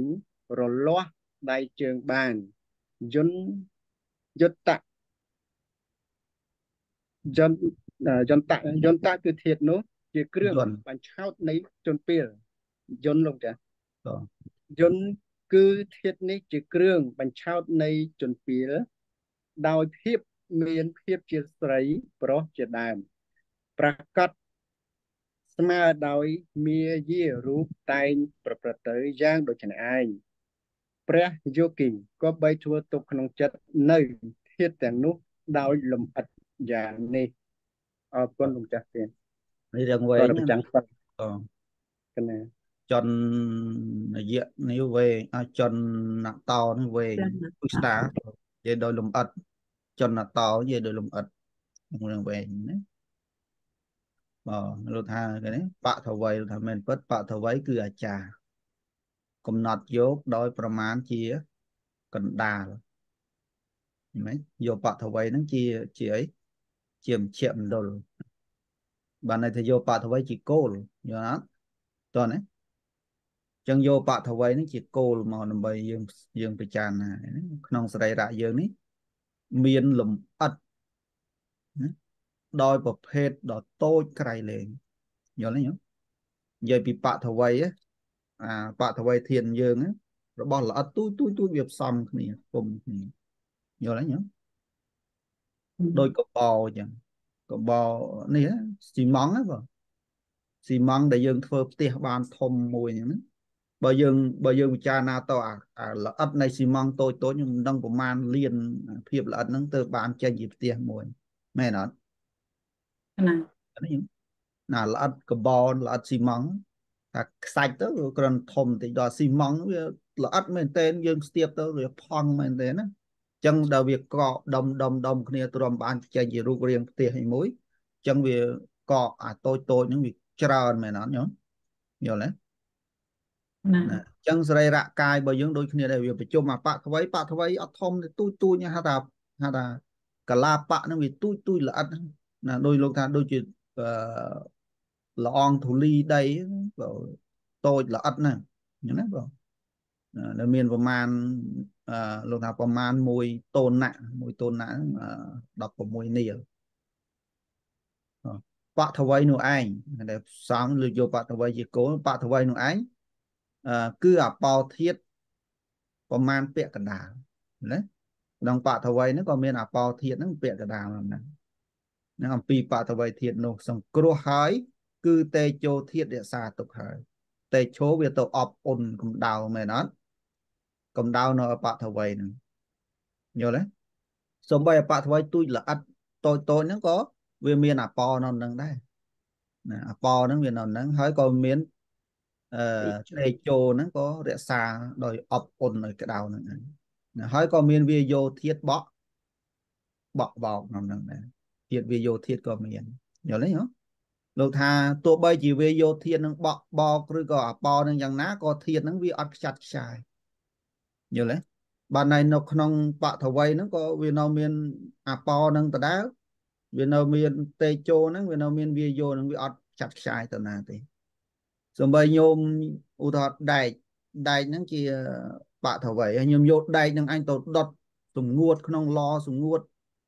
រលាស់ដៃជើងបានយន្តយុត្តៈយន្តយន្តៈយន្តៈគឺធាតនោះ ជាគ្រឿងបញ្ឆោតនៃជនពីលយន្តលោកចាយន្តគឺធាតនេះជាគ្រឿងបញ្ឆោតនៃជនពីលដោយភាព មានភាពជាស្រីប្រុសជាដើមប្រកាសស្មើដោយមាយារូបតែងប្រព្រឹត្តទៅយ៉ាងដូចនេះឯងព្រះយោគីក៏បីធ្វើទុកក្នុងចិត្តនៅធាតទាំងនោះដោយលំអិតយ៉ាងនេះអរគុណលោកចាស់ទៀតនេះរឿងវែងប្រចាំស្បអូកណាចននយៈនេះវែងអចនណតោនេះវែងពុស្តានិយាយដោយលំអិត ចនតោនិយាយដោយលំអិតក្នុងរឿងវែងណាបាទលោកថាគេនេះបថវ័យលោកថាមែនពិតបថវ័យគឺអាចារ្យកំណត់យកដោយប្រមាណជាកណ្ដាលមិនយកបថវ័យហ្នឹងជាជាអីជាមជ្ឈមណ្ឌលបានន័យថាយកបថវ័យជាគោលយល់អត់តោះណាចឹងយកបថវ័យហ្នឹងជាគោលមកដើម្បីយើងយើងពិចារណាក្នុងសរីរៈយើងនេះ មានលំអិតណាដោយប្រភេទដ៏តូចក្រៃលែងយល់ទេញោមនិយាយពីបថវ័យអាបថវ័យធានយើងរបស់ល្អិតទូចទូចទូចវាផ្សំគ្នាគុំគ្នាយល់ទេញោមដោយកបោអញ្ចឹងកបោនេះស៊ីម៉ង់ណាបងស៊ីម៉ង់ដែលយើងធ្វើផ្ទះបានធំមួយអញ្ចឹងណា បើយើងបើយើងពិចារណាទៅអាល្អិតនៃស៊ីម៉ង់តូចតូចខ្ញុំមិនដឹងប្រមាណលានភាពល្អិតហ្នឹងទៅបានចេញជាផ្ទះមួយមែនអត់ណានេះណាល្អិតកាបូនល្អិតស៊ីម៉ង់ថាខ្សាច់ទៅវាគ្រាន់ធំតិចដល់ស៊ីម៉ង់វាល្អិតមែនទែនយើងស្ទាបទៅវាផង់មែនទែនណាអញ្ចឹងដល់វាកកដុំដុំដុំគ្នាទ្រាំបានចេញជារូបរាងផ្ទះឯមួយអញ្ចឹងវាកកអាតូចតូចហ្នឹងវាច្រើនមែនអត់ញោមយល់ទេ ណាណាអញ្ចឹងសរីរៈកាយរបស់យើងដូចគ្នាដែរវាប្រជុំអាបៈថ្វីបៈថ្វីអត់ធំទេទូចទូចហៅថាហៅថាកលាបៈហ្នឹងវាទូចទូចល្អិតណាដោយលោកថាដូចជាអឺល្អងធូលីដីបើតូចល្អិតណាអញ្ចឹងណាបងនៅមានប្រមាណអឺលោកថាប្រមាណ1តូនណា1តូនណា16នីលបតវ័យនោះឯងដែលផ្សំលើយកបតវ័យជាគោលបតវ័យនោះឯងអឺ គឺអបោធាតប្រមាណពាក្យកណ្ដាលណាក្នុងបតវ័យហ្នឹងក៏មានអបោធាតហ្នឹងពាក្យកណ្ដាលហ្នឹងនឹងអំពីបតវ័យធាតនោះសង្គ្រោះហើយ គឺតេជោធាតរក្សាទុកហើយតេជោវាទៅអបអ៊ុនកម្ដៅមែនអត់កម្ដៅនៅអបតវ័យហ្នឹងយល់ទេសំបីអបតវ័យទូចល្អិតតូចតូចហ្នឹងក៏វាមានអបោនៅនឹងដែរណាអបោហ្នឹងវានៅនឹងហើយក៏មាន អឺតេជោហ្នឹងក៏រក្សាដោយអបអ៊ុននៅក្តៅហ្នឹងណាហើយក៏មានវាយោធាតបក់បក់បោកក្នុងហ្នឹងដែរធាតវាយោធាតក៏មានយល់ទេហ៎លោកថាទោះបីជាវាយោធាតនឹងបក់បោកឬក៏អបោនឹងយ៉ាងណាក៏ធាតនឹងវាអត់ខ្ចាត់ខ្ចាយយល់ទេបាទនៅក្នុងបថវ័យហ្នឹងក៏វានៅមានអបោនឹងដដែលវានៅមានតេជោហ្នឹងវានៅមានវាយោហ្នឹងវាអត់ចាត់ខ្ចាយទៅណាទេ សំបីញោមឧទាហរណ៍ដែកដែកហ្នឹងជាបថវ័យហើយញោមយកដែកហ្នឹងអញទៅដុតសំងួតក្នុងឡសំងួត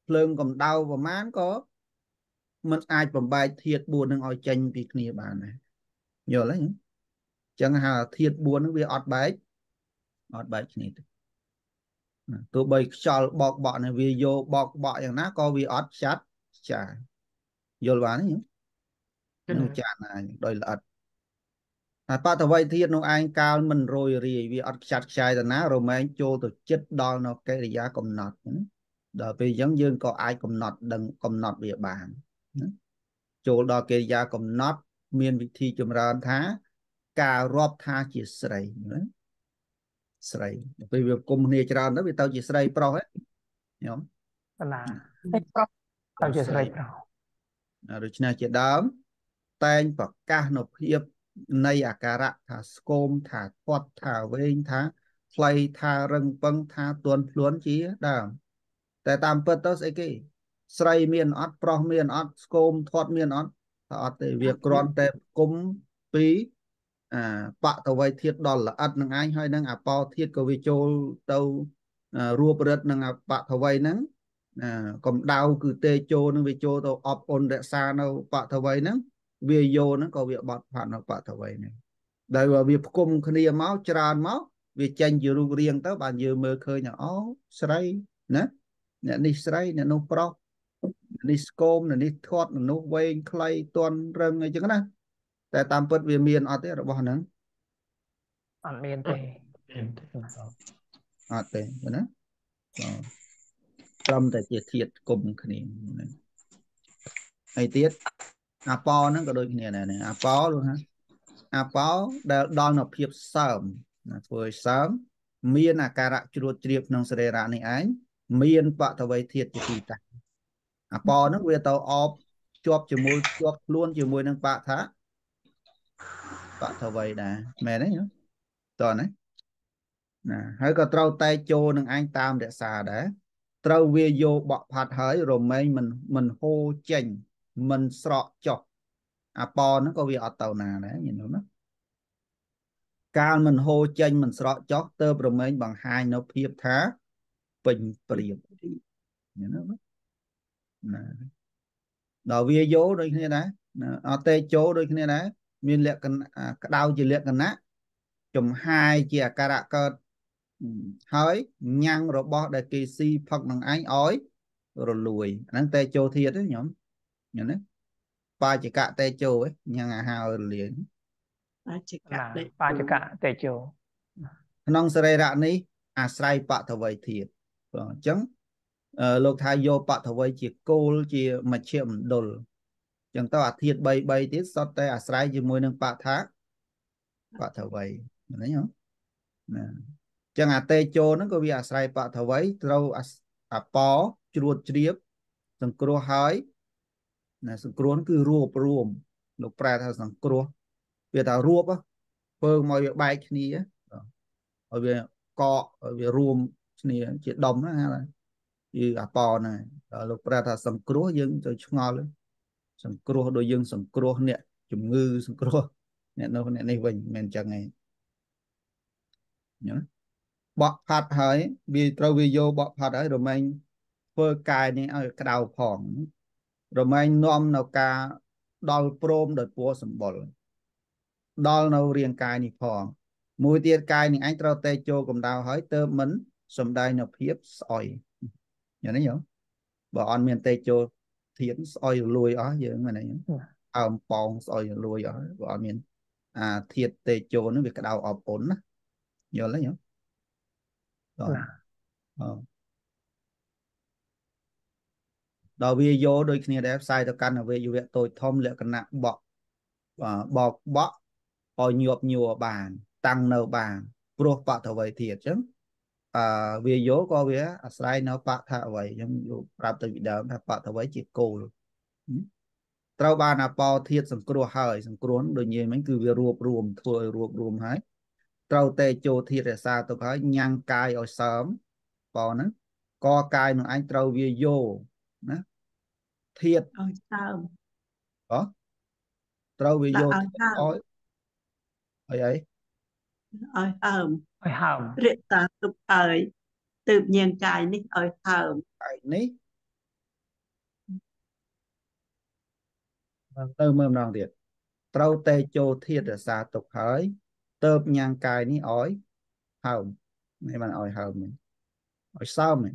ភ្លើងកម្ដៅប្រមាណក៏มันអាចបំបែកធាត4នឹងឲ្យចេញពីគ្នាបានដែរយល់ទេអញ្ចឹងហៅធាត4នឹងវាអត់បែកអត់បែកគ្នាទេទោះបីខ្យល់បោកបក់នេះវាយកបោកបក់យ៉ាងណាក៏វាអត់ចាត់ចាយល់បានទេនឹងចាណាដោយល្អិត ហើយបតវ័យធាតនោះឯងកាលមិនរយរាយវាអត់ខ្ចាត់ខ្ចាយទៅណារមែងចូលទៅចិត្តដល់នៅកិរិយាកំណត់ដល់ពេលអញ្ចឹងយើងក៏អាចកំណត់ដឹងកំណត់វាបានចូលដល់កិរិយាកំណត់ មានវិធីចម្រើនថា ការរាប់ថាជាស្រីណាស្រីពេលវាគុំគ្នាច្រើនទៅវាទៅជាស្រីប្រុសហ៎ញោមណាប្រុសទៅជាស្រីប្រុសដូច្នេះជាដើមតែងប្រកាសនៅភាព នៃអាការៈថាស្គមថាធាត់ថាវែងថាខ្លីថារឹងពឹងថាទន់ភ្លួនជាដើមតែតាមពិតទៅស្អីគេស្រីមានអត់ប្រុសមានអត់ស្គមធាត់មានអត់ថាអត់ទេវាគ្រាន់តែគុំពីអាបតវ័យធាតដល់ល្អិតនឹងឯងហើយនឹងអបោធាតក៏វាចូលទៅរួបរិទ្ធនឹងបតវ័យហ្នឹងកម្ដៅគឺទេចូលនឹងវាចូលទៅអបអុនរក្សានៅបតវ័យហ្នឹង វាយោហ្នឹងក៏វាបត់ផាត់នៅបតវ័យហ្នឹងដែលវាផ្គុំគ្នាមកច្រើនមកវាចេញជារូបរាងទៅបានយើងមើលឃើញអូស្រីណាអ្នកនេះស្រីអ្នកនោះប្រុសនេះស្គមនេះធាត់នោះវែងខ្លីទន់រឹងអីចឹងណាតែតាមពិតវាមានអត់ទេរបស់ហ្នឹងអត់មានទេអត់ទេណាត្រឹមតែជាធាតគុំគ្នាហើយទៀត អាប៉ោហ្នឹងក៏ដូចគ្នាដែរអាប៉ោលោកណាអាប៉ោដែលដល់នៅភាពសើមណាធ្វើឲ្យសើមមានអាការៈជ្រួតជ្រាបក្នុងសរីរៈនេះឯងមានបតវ័យធាតជាទីតាំងអាប៉ោហ្នឹងវាទៅអបជាប់ជាមួយជាប់ខ្លួនជាមួយនឹងបថាបតវ័យដែរមែនទេតើណាណាហើយក៏ត្រូវតែចូលនឹងឯងតាមរក្សាដែរត្រូវវាយកបក់ផាត់ហើយរមែងមិនមិនហូរចេញ មិនស្រកចុះអាប៉ហ្នឹងក៏វាអត់ទៅណាដែរញោមណាកាលមិនហូរចេញមិនស្រកចុះទៅប្រមែងបង្ហាញនៅភាពថាពេញព្រៀបណាណាដល់វាយោដូចគ្នាដែរអត់ទេចូលដូចគ្នាដែរមានលក្ខណៈក្តៅជាលក្ខណៈចំហាយជាអាការៈកើតហើយញ៉ាំងរបស់ដែលគេស៊ីផឹកនឹងឯងឲ្យរលួយហ្នឹងតែចូលធាតទេញោ មញោមណាបាចកៈតេជោញ៉ាំងអាហារឲ្យរលាយបាចកៈបាចកៈតេជោក្នុងសរីរៈនេះអាស្រ័យបតវ័យធាតបងអញ្ចឹងលោកថាយកបតវ័យជាគោលជាមជ្ឈមណ្ឌលចឹងទៅអាធាត3 3ទៀតសុទ្ធតែអាស្រ័យជាមួយនឹងបថាបថវ័យឃើញទេណាចឹងអាតេជោហ្នឹងក៏វាអាស្រ័យបថវ័យត្រូវអាបជ្រួតជ្រាបសង្គ្រោះហើយ ណាសង្គ្រោះគឺរួបរួមលោកប្រែថាសង្គ្រោះវាថារួបពើងមកវាបែកគ្នាឲ្យវាកកឲ្យវារួមគ្នាជាដុំណាគឺអាប៉ហ្នឹងដល់លោកប្រែថាសង្គ្រោះយើងទៅឆ្ងល់សង្គ្រោះដោយយើងសង្គ្រោះអ្នកជំងឺសង្គ្រោះអ្នកនោះអ្នកនេះវិញមិនមែនចឹងទេញ៉ឹងបក់ផាត់ហើយវាត្រូវវាយកបក់ផាត់ហើយរមែងធ្វើកាយនេះឲ្យក្តៅផង រមែងនាំនៅការដល់ព្រមដោយពណ៌សម្បុរដល់នៅរាងកាយនេះផងមួយទៀតកាយនេះឯងត្រូវតែចូលកម្ដៅហើយទៅមិនសំដែងនៅភាពស្អុយយ៉ាងនេះយោបើអត់មានទេចូលធានស្អុយរលួយអស់យើងហ្នឹងអើមប៉ោងស្អុយរលួយអស់បើអត់មានអាធាតទេចូលហ្នឹងវាក្តៅអបអុនណាយល់ទេយោដល់អ ដល់វាយកដូចគ្នាដែរផ្សាយទៅកាន់អវយវៈតូចធំលក្ខណៈបកបកបកឲ្យញាប់ញួរបាន តាំងនៅបានព្រោះបតវ័យធាតអញ្ចឹងអឺវាយោក៏វាអាស្រ័យនៅបថាវ័យខ្ញុំយកប្រាប់ទៅពីដើមថាបថាវ័យជាគោលត្រូវបានអបោធាតសង្គ្រោះហើយសង្គ្រោះដូចនិយាយមិញគឺវារួបរួមធ្វើឲ្យរួបរួមហើយត្រូវតែចូលធាតរសាទុកហើយញ៉ាំងកាយឲ្យសើមបោហ្នឹងកកាយនឹងឯងត្រូវវាយោ ណាធាតឲ្យសើមអូត្រូវវាយោឲ្យឲ្យអីអីឲ្យហើមឲ្យហើមរក្សាទុកឲ្យទើបញៀងកាយនេះឲ្យហើមកាយនេះទៅមើលម្ដងទៀតត្រូវតែចូលធាតរសាទុកហើយទៅញ៉ាំងកាយនេះឲ្យហើមនេះបានឲ្យហើមនេះឲ្យសើមនេះ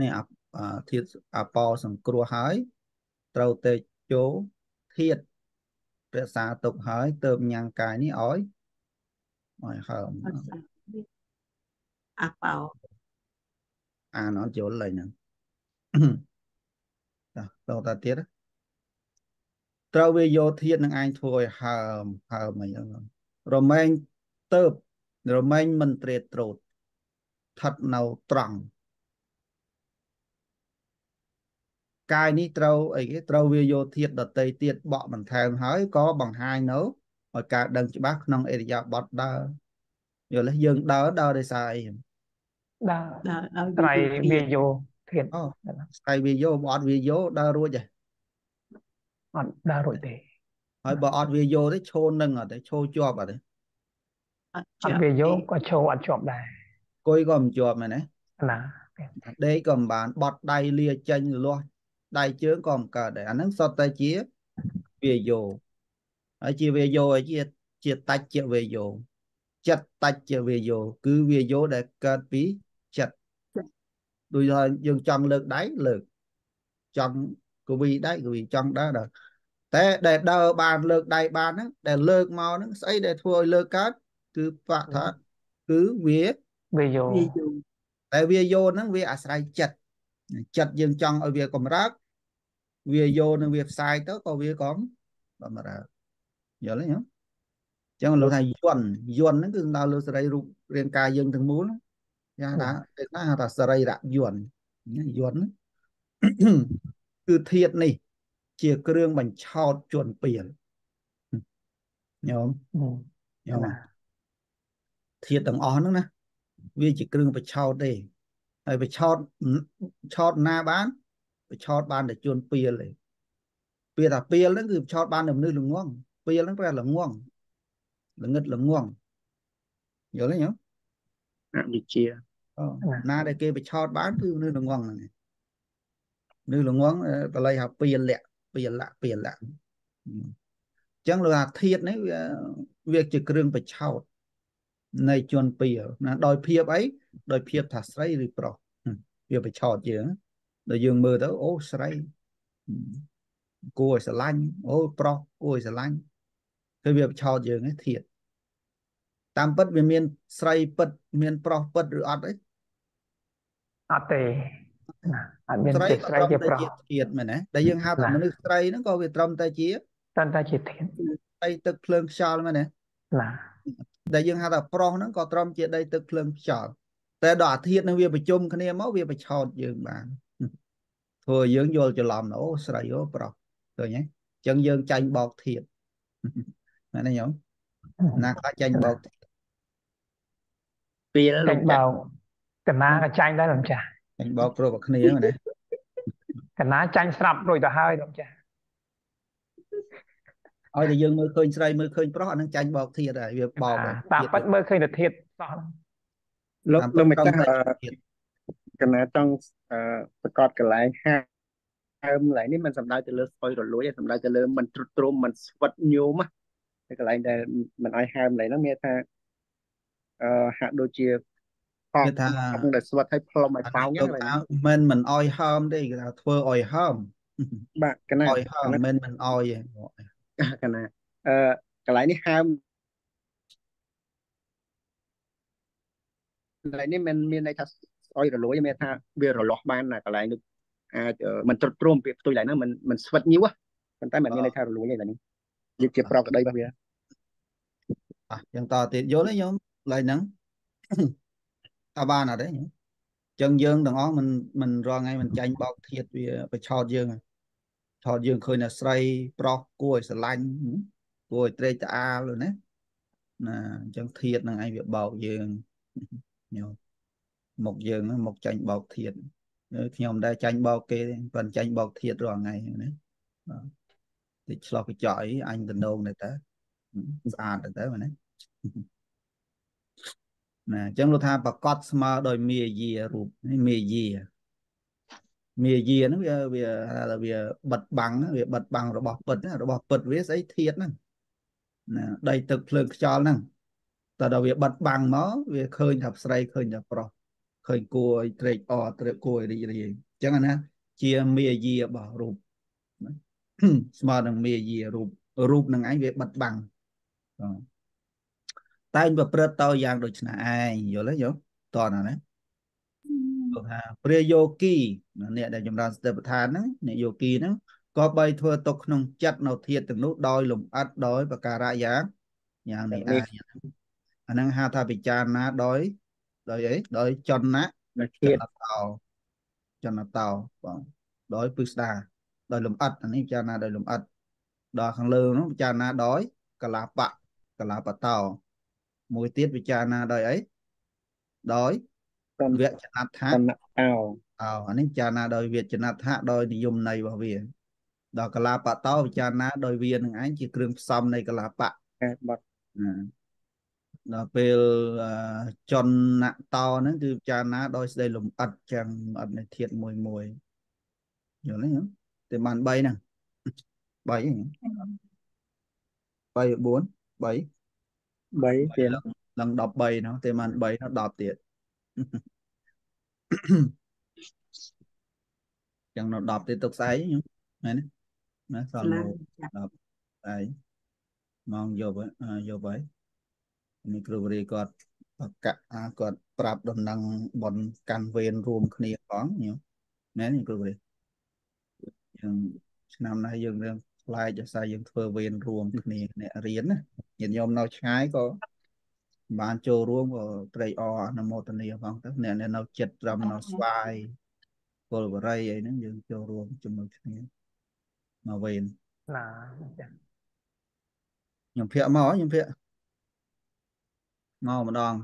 នេះនេះអាធាតអបោសង្គ្រោះហើយត្រូវតែចូលធាតរក្សាទុកហើយទៅញ៉ាំងកាយនេះឲ្យឲ្យហើមអាបោអានអត់យល់ឡើយហ្នឹងតោះតទៅទៀតត្រូវវាយកធាតនឹងឯងធ្វើឲ្យហើមហើមអីហ្នឹងរមែងទៅរមែងមិនត្រេតត្រោតស្ថិតនៅត្រង់ កាយនេះត្រូវអីគេត្រូវវាយោធាតដតីទៀតបកបន្ថែមហើយក៏បង្ហាញនៅឲ្យការដឹងច្បាស់ក្នុងអរិយាបថដើរយល់ទេយើងដើរដើរដោយសារអីដើរដើរត្រៃវាយោធាតអូត្រៃវាយោបើអត់វាយោដើររួចទេអត់ដើររួចទេហើយបើអត់វាយោទេឈោនឹងអត់ទេឈោជាប់អត់ទេអត់វាយោក៏ឈោអត់ជាប់ដែរគួយក៏មិនជាប់មែនទេណាដេកក៏មិនបានបត់ដៃលាចេញលាស់ ដៃជើងក៏មិនកើតដែរអាហ្នឹងសុទ្ធតែជាវាយោហើយជាវាយោហើយជាជាតាច់ជាវាយោចិត្តតាច់ជាវាយោគឺវាយោដែលកើតពីចិត្តដូចថាយើងចង់លើកដៃលើកចង់កវីដៃកវីចង់ដើរដើរតែដែលដើរបានលើកដៃបានហ្នឹងដែលលើកមកហ្នឹងស្អីដែលធ្វើឲ្យលើកកើតគឺបថាគឺវាវាយោតែវាយោហ្នឹងវាអាស្រ័យចិត្តចិត្តយើងចង់ឲ្យវាកម្រើក វាយកនឹងវាផ្សាយទៅក៏វាក៏បំរើយល់ទេញោមចឹងលោកថាយន់យន់ហ្នឹងគឺសំដៅលើសរីរូបរាងកាយយើងទាំងមូលយ៉ាងថាគេថាថាសរីរៈយន់យន់គឺធាតនេះ ជាគ្រឿងបញ្ឆោតជន់ពៀលញោមញោមធាតទាំងអស់ហ្នឹងណាវាជាគ្រឿងបញ្ឆោតទេហើយបញ្ឆោតឆោតណាបាន ឆោតបានតែជួនពៀលទេពាក្យថាពៀលហ្នឹងគឺឆោតបានតែមនុស្សល្ងងពៀលហ្នឹងប្រែល្ងងល្ងឹតល្ងងយល់ទេញោមអវិជ្ជាណាដែលគេបញ្ឆោតបានគឺមនុស្សល្ងងហ្នឹងមនុស្សល្ងងបល័យថាពៀលលៈពៀលលៈពៀលលៈអញ្ចឹងលោកថាធាតនេះវាវាជាគ្រឿងបញ្ឆោតនៃជន់ពៀលណាដោយភាពអីដោយភាពថាស្រីឬប្រុសវាបញ្ឆោតយើង ដល់យើងមើលទៅអូស្រីគួរឲ្យស្រឡាញ់អូប្រុសគួរឲ្យស្រឡាញ់គឺវាបឆោតយើងឯងធៀបតាមពិតវាមានស្រីពិត មានប្រុសពិតឬអត់ទេអត់ទេណាអត់មានស្រីជាក៏ស្រីត្រឹមជាតែប្រុសជាធាតុមែនទេដែលយើងហៅថាណាមនុស្សស្រីហ្នឹងក៏វាត្រឹមតែជាតែតែជាធាតុដីទឹកភ្លើងខ្យល់មែនទេណាដែលយើងហៅថាប្រុសហ្នឹងក៏ត្រឹមជាដីទឹកភ្លើងខ្យល់តែដល់អាធាតុនឹងវាប្រជុំគ្នាមកវាប្រឆោតយើងបាន ធ្វើឲ្យយើងយល់ច្រឡំអូស្រីអូប្រុសឃើញទេអញ្ចឹងយើងចាញ់បោកធាតុមែនទេញោមណាខ្លះចាញ់បោកធាតុពេលចាលោកញ់បោចាស់កកណាក៏ចាញ់ដែរលោកចាស់ចាញ់បោកគ្រប់តែគ្នាមែនទេកណាចាញ់ស្រាប់រួចទៅហើយលោកចាស់ឲ្យតែយើងមើលឃើញស្រីមើលឃើញប្រុសអានឹងចាញ់បោកធាតុហើយវាបោកណាហើយតាមធាតុពិតមើលឃើញតែធាតុសោះហ្នឹងលោកតាមលោកពិម្តត្រឹមចាស់តែអឺធាតុ កណាចង់អឺប្រកាសកន្លែងហាហើមកន្លែងនេះมันសំដៅទៅលើស្អុយរលួយទេសំដៅទៅលើมันទ្រុឌទ្រោមมันស្វិតញោមណាតែកន្លែងដែលมันឲ្យហើមកន្លែងហ្នឹងមានថាអឺហាក់ដូចជាផក គេថា ផកដែលស្វិតឲ្យផ្លុំឲ្យ អា ប៉ោ នេះ ង យ ហ្នឹង ក កន្លែង ថាមិនមិនអោយហើមទេគេថាធ្វើអោយហើម បាទកណា អោយហើមមិនមិនអោយទេ កណាអឺកន្លែងនេះហើមកន្លែងនេះมันមានន័យថា ស្អុយរលួយមានថាវារលាស់បានណាកន្លែងនេះអាចអឺมันទ្រុឌទ្រោមពីផ្ទុយកន្លែងហ្នឹងมันมันស្វិតញូហ៎ប៉ុន្តែมันមានន័យថារលួយទេកន្លែងនេះនិយាយជាប្រកក្តីរបស់វា អ่ะយ៉ាងតទៀតយល់ទេញោមឡើយហ្នឹង អត់បានអត់ទេញោមចឹងយើងទាំងអស់មិនមិនរាល់ថ្ងៃមិនចាញ់បោកធាតវាប្រឆោតយើងឆោតយើងឃើញតែស្រីប្រុសគួរឲ្យស្រឡាញ់គួរឲ្យត្រេកត្រអាលណាណាអញ្ចឹងធាតហ្នឹងឯងវាបោកយើងញោម មុខយើងហ្នឹងមុខចាញ់បោកធាតខ្ញុំមិនដែលចាញ់បោកគេទេប៉ុន្តែចាញ់បោកធាតរាល់ថ្ងៃហ្នឹងណាបាទតិចឆ្លោះកញ្ចក់អីអញតំណងទៅតើស្អាតទៅទៅណាណាអញ្ចឹងលោកថាប្រកាសស្មើដោយមាយារូបនេះមាយាមាយាហ្នឹងវាវាហៅថាវាបិទបាំងវាបិទបាំងរបស់ពិតណារបស់ពិតវាស្អីធាតហ្នឹងណាដីទឹកភ្លើងខ្យល់ហ្នឹងតើដល់វាបិទបាំងមកវាឃើញថាស្រីឃើញថាប្រុស ឃើញគួរឲ្យត្រេកអរត្រេកគួរឲ្យរីករាយអញ្ចឹងអាណាជាមាយារបស់រូបណាស្មើនឹងមាយារូបរូបនឹងឯងវាបិទបាំងបាទតែងប្រព្រឹត្តទៅយ៉ាងដូចណាឯងយល់ទេយល់តោះណាណាគាត់ថាព្រះយោគីអ្នកដែលចម្រើនសតិប្បដ្ឋានហ្នឹងអ្នកយោគីហ្នឹងក៏បីធ្វើទុកក្នុងចិត្តនៅធាតុទាំងនោះដោយលំអិតដោយ បការៈយ៉ាងយ៉ាងនេះឯងអាហ្នឹងហៅថាពិចារណាដោយ ដោយអីដោយចនៈដែលចធាតនតោចនតោបងដោយពឹស្ដាដោយលំអិតអានេះពិចារណាដោយលំអិតដល់ខាងលើនោះពិចារណាដោយកលាបៈកលាបតោមួយទៀតពិចារណាដោយអីដោយតំវចនដ្ឋៈតំណតោអោអានេះពិចារណាដោយវចនដ្ឋៈដោយនិយមន័យរបស់វាដល់កលាបតោពិចារណាដោយវានឹងឯងជាគ្រឿងផ្សំនៃកលាបៈការបត់ណា ដល់ពេលអឺចនតោហ្នឹងគឺពិចារណាដោយស្ដីលំអិតចឹងលំអិតនៃធាតុមួយមួយយល់ទេញោមតែបាន3ហ្នឹង3ហ្នឹង3 4 3 3ទៀតឡើង13នោះតែបាន3នោះ10ទៀតចឹងនៅ10ទៀតទុកស្អែកញោមមែនទេណាសល់ណាមក10ស្អែកម៉ោងយប់ហើយអ่าយប់ហើយ នេះគ្រូបរិយគាត់បកៈអាគាត់ប្រាប់ដំណឹងបនកាន់វេនរួមគ្នាផងញោមមែនទេគ្រូបរិយយើងឆ្នាំនេះយើងរឿងខ្លាចដោយសារយើងធ្វើវេនរួមគ្នាអ្នករៀនណាញាតិញោមនៅឆ្ងាយក៏បានចូលរួមក៏ត្រេកអរអនុមោទនាផងទៅអ្នកនៅចិត្តត្រឹមនៅស្វាយពលបរិយអីហ្នឹងយើងចូលរួមជាមួយគ្នាមកវេនណាចាខ្ញុំភាកមកខ្ញុំភាក មកម្ដង